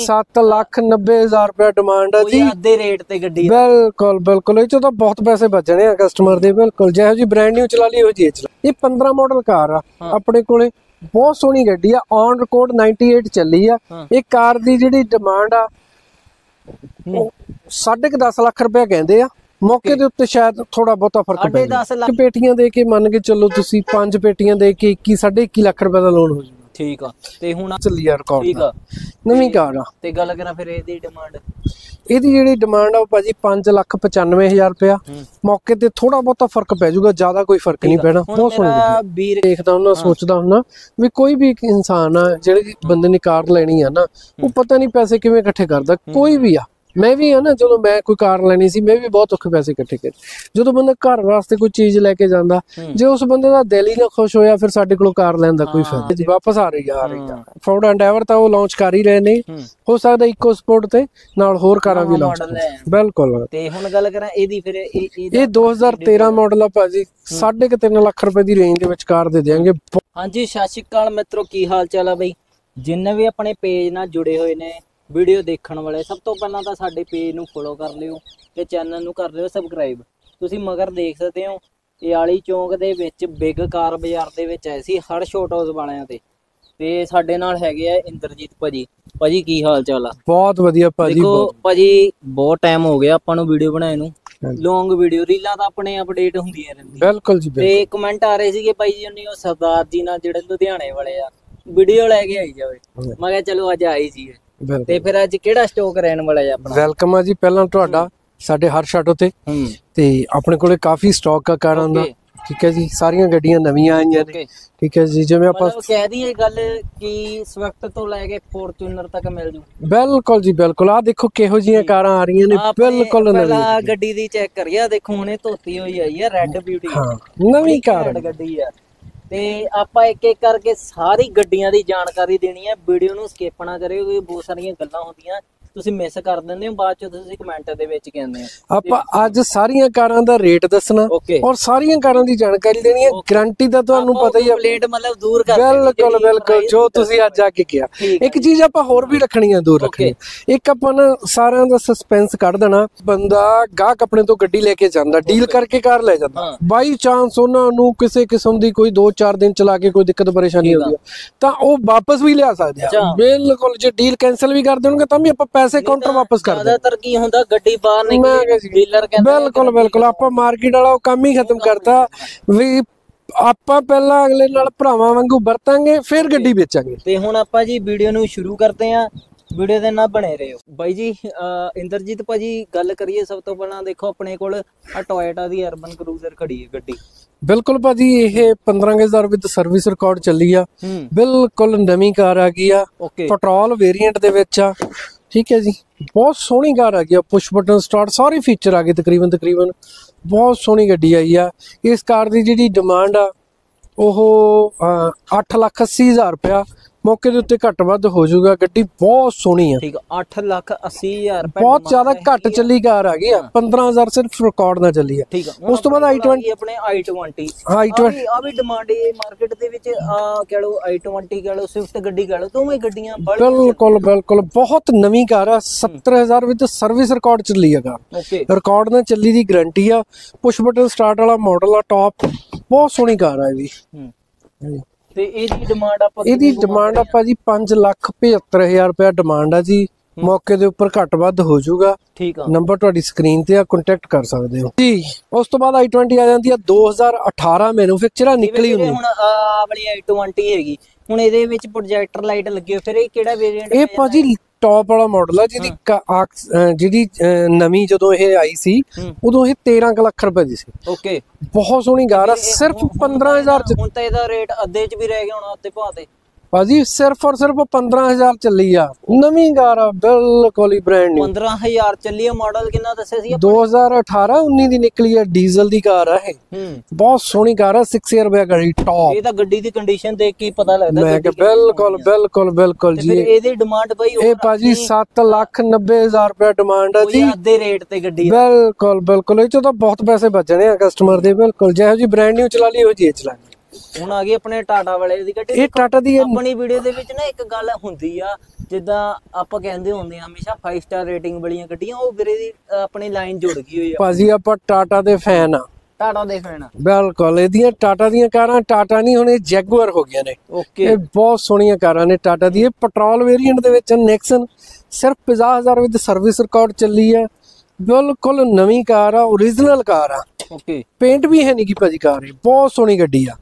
7 ਲੱਖ 90 ਹਜ਼ਾਰ ਰੁਪਏ ਡਿਮਾਂਡ ਹੈ ਜੀ। ਅੱਧੇ ਰੇਟ ਤੇ ਗੱਡੀ। ਬਿਲਕੁਲ ਬਿਲਕੁਲ। ਇਹ ਚੋਂ ਤਾਂ ਬਹੁਤ ਪੈਸੇ ਬਚਣੇ ਆ ਕਸਟਮਰ ਦੇ ਬਿਲਕੁਲ। ਜਿਹੋ ਜੀ ਬ੍ਰਾਂਡ ਨਿਊ ਚਲਾ ਲਈ ਉਹ ਜੀ ਇਹ ਚਲਾ ਇਹ 15 ਮਾਡਲ ਕਾਰ ਆ ਆਪਣੇ ਕੋਲੇ ਬਹੁਤ ਸੋਹਣੀ ਗੱਡੀ ਆ। ਔਨ ਰਿਕਾਰਡ 98 ਚੱਲੀ ਆ। ਇਹ ਕਾਰ ਦੀ ਜਿਹੜੀ ਡਿਮਾਂਡ ਆ ਉਹ ਸਾਢੇ ਕੁ 10 ਲੱਖ ਰੁਪਏ ਕਹਿੰਦੇ ਆ। ਮੌਕੇ ਦੇ ਉੱਤੇ ਸ਼ਾਇਦ ਥੋੜਾ ਬਹੁਤਾ ਫ਼ਰਕ ਪੈ ਦਸ ਲੱਖ। ਕਿ ਪੇਟੀਆਂ ਦੇ ਕੇ ਮੰਨ ਕੇ ਚੱਲੋ ਤੁਸੀਂ ਪੰਜ ਪੇਟੀਆਂ ਦੇ ਕੇ 21 ਸਾਢੇ 21 ਲੱਖ ਰੁਪਏ ਦਾ ਲੋਨ ਹੋ ਜਾਊਗਾ। ਠੀਕ ਆ। ਤੇ ਹੁਣ ਚੱਲੀ ਆ ਰਿਕਾਰਡ ਠੀਕ ਆ। ਨਵੀਂ ਕਾਰ ਆ। ਤੇ ਗੱਲ ਕਰਾਂ ਫਿਰ ਇਹਦੀ ਡਿਮਾਂਡ ਇਹਦੀ ਜਿਹੜੀ ਡਿਮਾਂਡ ਆ ਉਹ ਭਾਜੀ 5 ਲੱਖ 95000 ਰੁਪਇਆ। ਮੌਕੇ ਤੇ ਥੋੜਾ ਬਹੁਤਾ ਫ਼ਰਕ ਪੈ ਜਾਊਗਾ ਜ਼ਿਆਦਾ ਕੋਈ ਫ਼ਰਕ ਨਹੀਂ ਪੈਣਾ। ਬਹੁਤ ਸੋਹਣੀ ਮੇਰਾ ਵੀਰ ਦੇਖਦਾ ਹੁੰਦਾ ਸੋਚਦਾ ਹੁੰਦਾ ਵੀ ਕੋਈ ਵੀ ਇਨਸਾਨ ਆ ਜਿਹੜੇ ਬੰਦੇ ਨੇ ਕਾਰ ਲੈਣੀ ਆ ਨਾ ਉਹ ਪਤਾ ਨਹੀਂ ਪੈਸੇ ਕਿਵੇਂ ਇਕੱਠੇ ਕਰਦਾ। ਕੋਈ ਵੀ ਆ। ਮੈਂ ਵੀ ਆ ਨਾ ਜਦੋਂ ਮੈਂ ਕੋਈ ਕਾਰ ਲੈਣੀ ਸੀ ਮੈਂ ਵੀ ਬਹੁਤ ਔਖੇ ਪੈਸੇ ਇਕੱਠੇ ਕੀਤੇ। ਜਦੋਂ ਬੰਦਾ ਘਰ ਵਾਸਤੇ ਕੋਈ ਚੀਜ਼ ਲੈ ਕੇ ਜਾਂਦਾ ਜੇ ਉਸ ਬੰਦੇ ਦਾ ਦਿਲ ਹੀ ਨਾ ਖੁਸ਼ ਹੋਇਆ ਫਿਰ ਸਾਡੇ ਕੋਲੋਂ ਕਾਰ ਲੈਣ ਦਾ ਕੋਈ ਫਾਇਦਾ ਜੀ ਵਾਪਸ ਆ ਰਹੀ ਆ ਰਹੀ ਆ। ਫੋਰਡ ਐਂਡੈਵਰ ਤਾਂ ਉਹ ਲਾਂਚ ਕਰ ਹੀ ਰਹੇ ਨੇ। ਹੂੰ। ਸਕਦਾ ਇਕੋ ਸਪੋਰਟ ਤੇ ਨਾਲ ਹੋਰ ਕਾਰਾਂ ਵੀ ਲਾਂਚ ਬਿਲਕੁਲ। ਤੇ ਹੁਣ ਗੱਲ ਕਰਾਂ ਇਹਦੀ ਫਿਰ ਇਹ ਇਹਦਾ ਇਹ 2013 ਮਾਡਲ ਆ ਭਾਜੀ 3.5 ਲੱਖ ਰੁਪਏ ਦੀ ਰੇਂਜ ਦੇ ਵਿੱਚ ਕਾਰ ਦੇ ਦੇਾਂਗੇ ਹਾਂਜੀ ਸਤਿ ਸ਼੍ਰੀ ਅਕਾਲ ਮਿੱਤਰੋ ਕੀ ਹਾਲ ਚਾਲ ਆ ਬਈ? ਜਿੰਨੇ ਵੀ ਆਪਣੇ ਪੇਜ ਨਾਲ ਜੁੜੇ ਹੋਏ ਨੇ ਵੀਡੀਓ ਦੇਖਣ ਵਾਲੇ ਸਭ ਤੋਂ ਪਹਿਲਾਂ ਤਾਂ ਸਾਡੇ ਪੇਜ ਨੂੰ ਫੋਲੋ ਕਰ ਲਿਓ ਤੇ ਚੈਨਲ ਨੂੰ ਕਰ ਲਿਓ ਸਬਸਕ੍ਰਾਈਬ ਤੁਸੀਂ ਮਗਰ ਦੇਖ ਸਕਦੇ ਹੋ ਇਹ ਆਲੀ ਚੌਂਕ ਦੇ ਵਿੱਚ ਬਿਗ ਕਾਰ ਬਾਜ਼ਾਰ ਦੇ ਵਿੱਚ ਆਏ ਸੀ ਹਰ ਸ਼ੋਟੋਜ਼ ਵਾਲਿਆਂ ਤੇ। ਤੇ ਸਾਡੇ ਨਾਲ ਹੈਗੇ ਆ ਇੰਦਰਜੀਤ ਭਾਜੀ। ਭਾਜੀ ਕੀ ਹਾਲ ਚਾਲ ਆ? ਬਹੁਤ ਵਧੀਆ ਭਾਜੀ ਦੇਖੋ ਭਾਜੀ ਬਹੁਤ ਟਾਈਮ ਹੋ ਗਿਆ ਆਪਾਂ ਨੂੰ ਵੀਡੀਓ ਬਣਾਏ ਨੂੰ। ਲੌਂਗ ਵੀਡੀਓ ਰੀਲਾਂ ਤਾਂ ਆਪਣੇ ਅਪਡੇਟ ਹੁੰਦੀਆਂ ਰਹਿੰਦੀਆਂ। ਬਿਲਕੁਲ ਜੀ ਤੇ ਕਮੈਂਟ ਆ ਰਹੇ ਸੀਗੇ ਭਾਈ ਜੀ ਉਹਨੇ ਉਹ ਸਰਦਾਰ ਜੀ ਨਾਲ ਜਿਹੜੇ ਲੁਧਿਆਣੇ ਵਾਲੇ ਆ। ਵੀਡੀਓ ਲੈ ਕੇ ਆਈ ਜਾਵੇ। ਮੈਂ ਕਿਹਾ ਚਲੋ ਅੱਜ ਆਈ ਜੀ ਤੇ ਫਿਰ ਅੱਜ ਕਿਹੜਾ ਸਟਾਕ ਰਹਿਣ ਵਾਲਾ ਹੈ ਆਪਣਾ? ਵੈਲਕਮ ਆ ਜੀ ਪਹਿਲਾਂ ਤੁਹਾਡਾ ਸਾਡੇ ਹਰ ਸ਼ਾਟੋ ਤੇ ਤੇ ਆਪਣੇ ਕੋਲੇ ਕਾਫੀ ਸਟਾਕ ਆ ਕਾਰਾਂ ਦਾ. ਠੀਕ ਹੈ ਜੀ ਸਾਰੀਆਂ ਗੱਡੀਆਂ ਨਵੀਆਂ ਆਈਆਂ ਨੇ। ਠੀਕ ਹੈ ਜੀ ਜਿਵੇਂ ਆਪਾਂ ਕਹਿ ਦਈਏ ਗੱਲ ਕਿ ਸਵਿਫਟ ਤੋਂ ਲੈ ਕੇ ਫੋਰਚੂਨਰ ਤੱਕ ਮਿਲ ਜੂ। ਬਿਲਕੁਲ ਜੀ ਬਿਲਕੁਲ। ਆ ਦੇਖੋ ਕਿਹੋ ਜੀਆਂ ਕਾਰਾਂ ਆ ਰਹੀਆਂ ਨੇ ਬਿਲਕੁਲ ਨਵੀਂ। ਗੱਡੀ ਦੀ ਚੈੱਕ ਕਰੀਆ ਦੇਖੋ ਹੁਣੇ ਧੋਤੀ ਹੋਈ ਆਈ ਹੈ ਰੈੱਡ ਬਿਊਟੀ ਹਾਂ ਨਵੀਂ ਕਾਰ ਗੱਡੀ ਆ। ਤੇ ਆਪਾਂ ਇੱਕ ਇੱਕ ਕਰਕੇ ਸਾਰੀ ਗੱਡੀਆਂ ਦੀ ਜਾਣਕਾਰੀ ਦੇਣੀ ਹੈ। ਵੀਡੀਓ ਨੂੰ ਸਕਿਪ ਨਾ ਕਰਿਓ ਕਿਉਂਕਿ ਬਹੁਤ ਸਾਰੀਆਂ ਗੱਲਾਂ ਹੁੰਦੀਆਂ। ਤੁਸੀਂ ਮਿਸ ਕਰ ਦਿੰਦੇ ਹੋ ਬਾਅਦ ਚ ਤੁਸੀਂ ਕਮੈਂਟ ਦੇ ਵਿੱਚ ਕਹਿੰਦੇ ਹੋ। ਆਪਾਂ ਅੱਜ ਸਾਰੀਆਂ ਕਾਰਾਂ ਦਾ ਰੇਟ ਦੱਸਣਾ ਔਰ ਸਾਰੀਆਂ ਕਾਰਾਂ ਦੀ ਜਾਣਕਾਰੀ ਦੇਣੀ ਹੈ। ਗਾਰੰਟੀ ਦਾ ਤੁਹਾਨੂੰ ਪਤਾ ਹੀ ਹੈ ਕੰਪਲੇਂਟ ਮਤਲਬ ਦੂਰ ਕਰ ਬਿਲਕੁਲ ਬਿਲਕੁਲ ਜੋ ਤੁਸੀਂ ਅੱਜ ਆ ਕੇ ਕਿਹਾ। ਇੱਕ ਚੀਜ਼ ਆਪਾਂ ਹੋਰ ਵੀ ਰੱਖਣੀ ਆ ਦੂਰ ਰੱਖਣੀ ਇੱਕ ਆਪਾਂ ਨਾ ਸਾਰਿਆਂ ਦਾ ਸਸਪੈਂਸ ਕੱਢ ਦੇਣਾ। ਬੰਦਾ ਗਾਹਕ ਆਪਣੇ ਤੋਂ ਗੱਡੀ ਲੈ ਕੇ ਜਾਂਦਾ ਡੀਲ ਕਰਕੇ ਕਾਰ ਲੈ ਜਾਂਦਾ। ਹਾਂ। ਬਾਈ ਚਾਂਸ ਉਹਨਾਂ ਨੂੰ ਕਿਸੇ ਕਿਸਮ ਦੀ ਕੋਈ 2-4 ਦਿਨ ਚਲਾ ਕੇ ਕੋਈ ਦਿੱਕਤ ਪਰੇਸ਼ਾਨੀ। ਆਉਂਦੀ ਆ। ਤਾਂ ਉਹ ਵਾਪਸ ਵੀ ਲਿਆ ਸਕਦੇ ਆ। ਬਿਲਕੁਲ ਜੇ ਡੀਲ ਕੈਨਸਲ ਵੀ ਕਰ ਦੇਣਗੇ ਤਾਂ ਵੀ ਆਪਾਂ ਪੈਸੇ ਕਾਊਂਟਰ ਵਾਪਸ ਕਰ ਦੇਣਗੇ ਜ਼ਿਆਦਾਤਰ ਕੀ ਹੁੰਦਾ ਗੱਡੀ ਬਾਹਰ ਨਿਕਲੀ ਡੀਲਰ ਕਹਿੰਦਾ ਬਿਲਕੁਲ ਬਿਲਕੁਲ ਆਪਾਂ ਮਾਰਕੀਟ ਵਾਲਾ ਉਹ ਕੰਮ ਹੀ ਖਤਮ ਕਰਤਾ ਵੀ ਆਪਾਂ ਪਹਿਲਾਂ ਅਗਲੇ ਨਾਲ ਭਰਾਵਾਂ ਵਾਂਗੂ ਵਰਤਾਂਗੇ ਫਿਰ ਗੱਡੀ ਵੇਚਾਂਗੇ। ਤੇ ਹੁਣ ਆਪਾਂ ਜੀ ਵੀਡੀਓ ਨੂੰ ਸ਼ੁਰੂ ਕਰਦੇ ਆਂ ਵੀਡੀਓ ਦੇ ਨਾਲ ਬਣੇ ਰਹੋ। ਬਾਈ ਜੀ ਇੰਦਰਜੀਤ ਭਾਜੀ ਗੱਲ ਕਰੀਏ ਸਭ ਤੋਂ ਪਹਿਲਾਂ ਦੇਖੋ ਆਪਣੇ ਕੋਲ ਆ ਟੋਇਟਾ ਦੀ ਅਰਬਨ ਕਰੂਜ਼ਰ ਖੜੀ ਹੈ ਗੱਡੀ। ਬਿਲਕੁਲ ਭਾਜੀ ਇਹ 15000 ਵਿਦ ਸਰਵਿਸ ਰਿਕਾਰਡ ਚੱਲੀ ਆ। ਬਿਲਕੁਲ ਨਵੀਂ ਕਾਰ ਆ ਗਈ ਆ। ਪੈਟਰੋਲ ਵੇਰੀਐਂਟ ਦੇ ਵਿੱਚ ਆ। ਠੀਕ ਹੈ ਜੀ। ਬਹੁਤ ਸੋਹਣੀ ਕਾਰ ਆ ਗਈ ਆ ਪੁਸ਼ ਬਟਨ ਸਟਾਰਟ ਸਾਰੇ ਫੀਚਰ ਆ ਗਏ ਤਕਰੀਬਨ ਤਕਰੀਬਨ। ਬਹੁਤ ਸੋਹਣੀ ਗੱਡੀ ਆਈ ਆ। ਇਸ ਕਾਰ ਦੀ ਜਿਹੜੀ ਡਿਮਾਂਡ ਆ, ਉਹ 8 ਲੱਖ 80 ਹਜ਼ਾਰ ਰੁਪਇਆ ਮੌਕੇ ਦੇ ਉੱਤੇ ਘੱਟ ਵੱਧ ਹੋ ਜਾਊਗਾ ਗੱਡੀ ਬਹੁਤ ਸੋਹਣੀ ਆ। ਠੀਕ 8 ਲੱਖ 80 ਹਜ਼ਾਰ ਰੁਪਏ ਬਹੁਤ ਜ਼ਿਆਦਾ। ਘੱਟ ਚੱਲੀ ਕਾਰ ਆ ਗਈ ਆ 15000 ਸਿਰਫ ਰਿਕਾਰਡ ਨਾਲ ਚੱਲੀ ਆ। ਠੀਕ ਉਸ ਤੋਂ ਬਾਅਦ i20 ਆਪਣੇ i20 ਹਾਂ i20 ਆ ਵੀ ਡਿਮਾਂਡ ਹੈ ਮਾਰਕੀਟ ਦੇ ਵਿੱਚ ਆ ਕਹ ਲਓ i20 ਕਹ ਲਓ ਸਵਿਫਟ ਗੱਡੀ ਕਹ ਲਓ ਦੋਵੇਂ ਗੱਡੀਆਂ ਬਿਲਕੁਲ ਬਿਲਕੁਲ ਬਹੁਤ ਨਵੀਂ ਕਾਰ ਆ 70000 ਵਿੱਚ ਸਰਵਿਸ ਰਿਕਾਰਡ ਚੱਲੀ ਆ ਕਾਰ। ਰਿਕਾਰਡ ਨਾਲ ਚੱਲੀ ਦੀ ਗਾਰੰਟੀ ਆ ਪੁਸ਼ ਬਟਨ ਸਟਾਰਟ ਵਾਲਾ ਮਾਡਲ ਆ ਟੌਪ ਬਹੁਤ ਸੋਹਣੀ ਕਾਰ ਆ ਇਹ ਵੀ। ਹੂੰ। ਤੇ ਇਹਦੀ ਡਿਮਾਂਡ ਆਪਾਂ ਇਹਦੀ ਡਿਮਾਂਡ ਆ? ਭਾਜੀ 5 ਲੱਖ 75000 ਰੁਪਏ ਡਿਮਾਂਡ ਆ ਜੀ। ਮੌਕੇ ਦੇ ਉੱਪਰ ਘੱਟ ਵੱਧ ਹੋ ਜਾਊਗਾ। ਠੀਕ ਆ। ਨੰਬਰ ਤੁਹਾਡੀ ਸਕਰੀਨ ਤੇ ਆ ਕੰਟੈਕਟ ਕਰ ਸਕਦੇ ਹੋ। ਜੀ ਉਸ ਤੋਂ ਬਾਅਦ i20 ਆ ਜਾਂਦੀ ਆ 2018 ਮੈਨੂਫੈਕਚਰ ਆ ਨਿਕਲੀ ਹੁੰਦੀ ਹੁਣ ਆ ਵਾਲੀ i20 ਹੈਗੀ ਹੁਣ ਇਹਦੇ ਵਿੱਚ ਪ੍ਰੋਜੈਕਟਰ ਲਾਈਟ ਲੱਗੀ ਹੋਈ ਫਿਰ ਇਹ ਕਿਹੜਾ ਵੇਰੀਐਂਟ ਇਹ ਭਾਜੀ ਟੌਪ ਵਾਲਾ ਮਾਡਲ ਆ ਜਿਹਦੀ ਅਹ ਨਵੀਂ ਜਦੋਂ ਇਹ ਆਈ ਸੀ। ਉਦੋਂ ਇਹ 13 ਕੁ ਲੱਖ ਰੁਪਏ ਦੀ ਸੀ। ਓਕੇ ਬਹੁਤ ਸੋਹਣੀ ਕਾਰ ਆ ਸਿਰਫ 15000 ਚ ਹੁਣ ਤਾਂ ਇਹਦਾ ਰੇਟ ਅੱਧੇ ਚ ਵੀ ਰਹਿ ਗਿਆ ਹੋਣਾ ਅੱਧੇ ਭਾਅ ਤੇ। ਭਾਜੀ ਸਿਰਫ ਔਰ ਸਿਰਫ 15000 ਚੱਲੀ ਆ। ਨਵੀਂ ਕਾਰ ਆ ਬਿਲਕੁਲ ਹੀ ਬ੍ਰਾਂਡ ਨਿਊ 15000 ਚੱਲੀ ਮਾਡਲ ਕਿੰਨਾ ਦੱਸਿਆ ਸੀ 2018 19 ਦੀ ਨਿਕਲੀ ਆ ਡੀਜ਼ਲ ਦੀ ਕਾਰ ਆ ਇਹ। ਬਹੁਤ ਸੋਹਣੀ ਕਾਰ ਆ 6 ਏਅਰ ਬੈਗ ਵਾਲੀ ਟੌਪ ਇਹ ਤਾਂ ਗੱਡੀ ਦੀ ਕੰਡੀਸ਼ਨ ਦੇਖ ਕੇ ਪਤਾ ਲੱਗਦਾ ਮੈਂ ਕਿਹਾ ਬਿਲਕੁਲ ਬਿਲਕੁਲ ਬਿਲਕੁਲ ਜੀ। ਇਹਦੀ ਡਿਮਾਂਡ ਬਈ ਇਹ ਭਾਜੀ 7 ਲੱਖ 90 ਹਜ਼ਾਰ ਰੁਪਏ ਡਿਮਾਂਡ ਆ ਜੀ। ਅੱਧੇ ਰੇਟ ਤੇ ਗੱਡੀ ਆ। ਬਿਲਕੁਲ ਬਿਲਕੁਲ। ਇਹ ਚੋਂ ਤਾਂ ਬਹੁਤ ਪੈਸੇ ਬਚਣੇ ਆ ਕਸਟਮਰ ਦੇ। ਬਿਲਕੁਲ ਜਿਹੋ ਜੀ ਬ੍ਰਾਂਡ ਨਿਊ ਚਲਾ ਲਈ ਉਹ ਜੀ ਚਲਾ ਲਈ। ਹੁਣ ਆ ਗਈ ਆਪਣੇ ਟਾਟਾ ਵਾਲੇ ਦੀ ਗੱਡੀ ਇਹ ਟਾਟਾ ਦੀ ਆਪਣੀ ਵੀਡੀਓ ਦੇ ਵਿੱਚ ਨਾ ਇੱਕ ਗੱਲ ਹੁੰਦੀ ਆ ਜਿੱਦਾਂ ਆਪਾਂ ਕਹਿੰਦੇ ਹੁੰਦੇ ਆ ਹਮੇਸ਼ਾ 5 ਸਟਾਰ ਰੇਟਿੰਗ ਵਾਲੀਆਂ ਗੱਡੀਆਂ ਉਹ ਵੀਰੇ ਦੀ ਆਪਣੀ ਲਾਈਨ ਜੁੜ ਗਈ ਹੋਈ ਆ। ਭਾਜੀ ਆਪਾਂ ਟਾਟਾ ਦੇ ਫੈਨ ਆ। ਟਾਟਾ ਦੇ ਫੈਨ ਬਿਲਕੁਲ ਇਹਦੀਆਂ ਟਾਟਾ ਦੀਆਂ ਕਾਰਾਂ ਟਾਟਾ ਨਹੀਂ ਹੁਣ ਇਹ ਜੈਗੁਆਰ ਹੋ ਗਈਆਂ ਨੇ। ਓਕੇ ਇਹ ਬਹੁਤ ਸੋਹਣੀਆਂ ਕਾਰਾਂ ਨੇ ਟਾਟਾ ਦੀ। ਇਹ ਪੈਟਰੋਲ ਵੇਰੀਐਂਟ ਦੇ ਵਿੱਚ ਨੈਕਸਨ ਸਿਰਫ 50000 ਵਿੱਚ ਸਰਵਿਸ ਰਿਕਾਰਡ ਚੱਲੀ ਆ। ਬਿਲਕੁਲ ਨਵੀਂ ਕਾਰ ਆ ਓਰੀਜਨਲ ਕਾਰ ਆ। ਓਕੇ ਪੇਂਟ ਵੀ ਹੈ ਨਹੀਂ ਕੀ ਭਾਜੀ ਕਾਰ ਇਹ ਬਹੁਤ ਸੋਹਣੀ ਗੱਡੀ ਆ।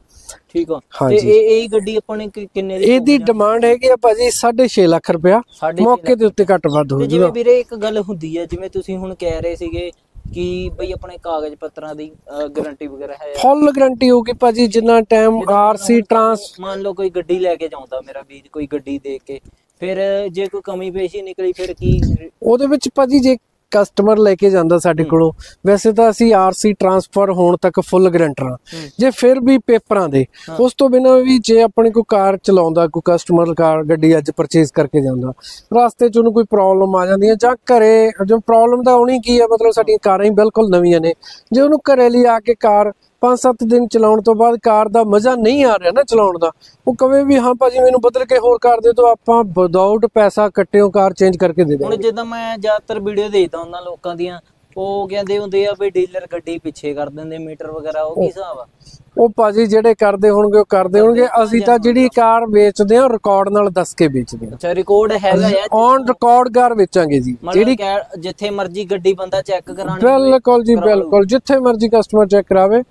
ਠੀਕ ਆ? ਤੇ। ਇਹ ਇਹ ਗੱਡੀ ਆਪਾਂ ਨੇ ਕਿੰਨੇ ਦੀ ਇਹਦੀ ਡਿਮਾਂਡ ਹੈਗੀ ਆ ਭਾਜੀ 6.5 ਲੱਖ ਛੇ ਮੌਕੇ ਦੇ ਉੱਤੇ ਘੱਟ ਵੱਧ ਹੋ ਜੂਗਾ ਜਿਵੇਂ ਵੀਰੇ ਇੱਕ ਗੱਲ ਹੁੰਦੀ ਹੈ ਜਿਵੇਂ ਤੁਸੀਂ ਹੁਣ ਕਹਿ ਰਹੇ ਸੀਗੇ ਕਿ ਬਈ ਆਪਣੇ ਕਾਗਜ਼ ਪੱਤਰਾਂ ਦੀ ਗਾਰੰਟੀ ਵਗੈਰਾ ਹੈ। ਫੁੱਲ ਗਾਰੰਟੀ ਹੋਊਗੀ ਭਾਜੀ ਜਿੰਨਾ ਟਾਈਮ ਆਰਸੀ ਟਰਾਂਸ ਮੰਨ ਲਓ ਕੋਈ ਗੱਡੀ ਲੈ ਕੇ ਜਾਉਂਦਾ ਮੇਰਾ ਵੀਰ ਕੋਈ ਗੱਡੀ ਦੇਖ ਕੇ ਫਿਰ ਜੇ ਕੋਈ ਕਮੀ ਪੇਸ਼ੀ ਨਿਕਲੀ ਫਿਰ ਕੀ ਉਹਦੇ ਵਿੱਚ ਭਾਜੀ ਜੇ ਕਸਟਮਰ ਲੈ ਕੇ ਜਾਂਦਾ ਸਾਡੇ ਕੋਲੋਂ। ਵੈਸੇ ਤਾਂ ਅਸੀਂ ਆਰਸੀ ਟਰਾਂਸਫਰ ਹੋਣ ਤੱਕ ਫੁੱਲ ਗਰੰਟਰ। ਜੇ ਫਿਰ ਵੀ ਪੇਪਰਾਂ ਦੇ ਉਸ ਤੋਂ ਬਿਨਾਂ ਵੀ ਜੇ ਆਪਣੀ ਕੋਈ ਕਾਰ ਚਲਾਉਂਦਾ ਕੋਈ ਕਸਟਮਰ ਕਾਰ ਗੱਡੀ ਅੱਜ ਪਰਚੇਸ ਕਰਕੇ ਜਾਂਦਾ ਰਸਤੇ 'ਚ ਉਹਨੂੰ ਕੋਈ ਪ੍ਰੋਬਲਮ ਆ ਜਾਂਦੀ ਹੈ ਜਾਂ ਘਰੇ ਜੋ ਪ੍ਰੋਬਲਮ ਤਾਂ ਆਉਣੀ ਕੀ ਹੈ ਮਤਲਬ ਸਾਡੀਆਂ ਕਾਰਾਂ ਹੀ ਬਿਲਕੁਲ ਨਵੀਆਂ ਨੇ। ਜੇ ਉਹਨੂੰ ਘਰੇ ਲਈ ਆ ਕੇ ਕਾਰ 5-7 ਦਿਨ ਚਲਾਉਣ ਤੋਂ ਬਾਅਦ ਕਾਰ ਦਾ ਮਜ਼ਾ ਨਹੀਂ ਆ ਰਿਹਾ ਨਾ ਚਲਾਉਣ ਦਾ। ਉਹ ਕਵੇ ਵੀ ਹਾਂ ਭਾਜੀ ਮੈਨੂੰ ਬਦਲ ਕੇ ਹੋਰ ਕਾਰ ਦੇ ਦਿਓ ਆਪਾਂ ਵਿਦਆਊਟ ਪੈਸਾ ਕੱਟਿਓ ਕਾਰ ਚੇਂਜ ਕਰਕੇ ਦੇ ਹੁਣ ਦਿਆਂਗੇ। ਜਿੱਦਾਂ ਮੈਂ ਜ਼ਿਆਦਾਤਰ ਵੀਡੀਓ ਦੇਖਦਾ ਉਹਨਾਂ ਲੋਕਾਂ ਦੀਆਂ ਉਹ ਕਹਿੰਦੇ ਹੁੰਦੇ ਆ ਵੀ ਡੀਲਰ ਗੱਡੀ ਪਿੱਛੇ ਕਰ ਦਿੰਦੇ ਮੀਟਰ ਵਗੈਰਾ ਉਹ ਕੀ ਹਿਸਾਬ ਆ? ਉਹ ਭਾਜੀ ਜਿਹੜੇ ਕਰਦੇ ਹੋਣਗੇ ਉਹ ਕਰਦੇ ਹੋਣਗੇ। ਅਸੀਂ ਤਾਂ ਜਿਹੜੀ ਕਾਰ ਵੇਚਦੇ ਹਾਂ ਰਿਕਾਰਡ ਨਾਲ ਦੱਸ ਕੇ ਵੇਚਦੇ ਹਾਂ। ਅੱਛਾ ਰਿਕਾਰਡ ਹੈਗਾ ਆ ਔਨ ਰਿਕਾਰਡ ਕਾਰ ਵੇਚਾਂਗੇ ਜੀ। ਕਹਿ- ਜਿੱਥੇ ਮਰਜ਼ੀ ਗੱਡੀ ਬੰਦਾ ਚੈੱਕ ਕਰਾਣੀ ਬਿਲਕੁਲ ਜੀ ਬਿਲਕੁਲ। ਜਿੱਥੇ ਮਰਜ਼ੀ ਕਸਟਮਰ ਚੈੱਕ ਕਰਾਵੇ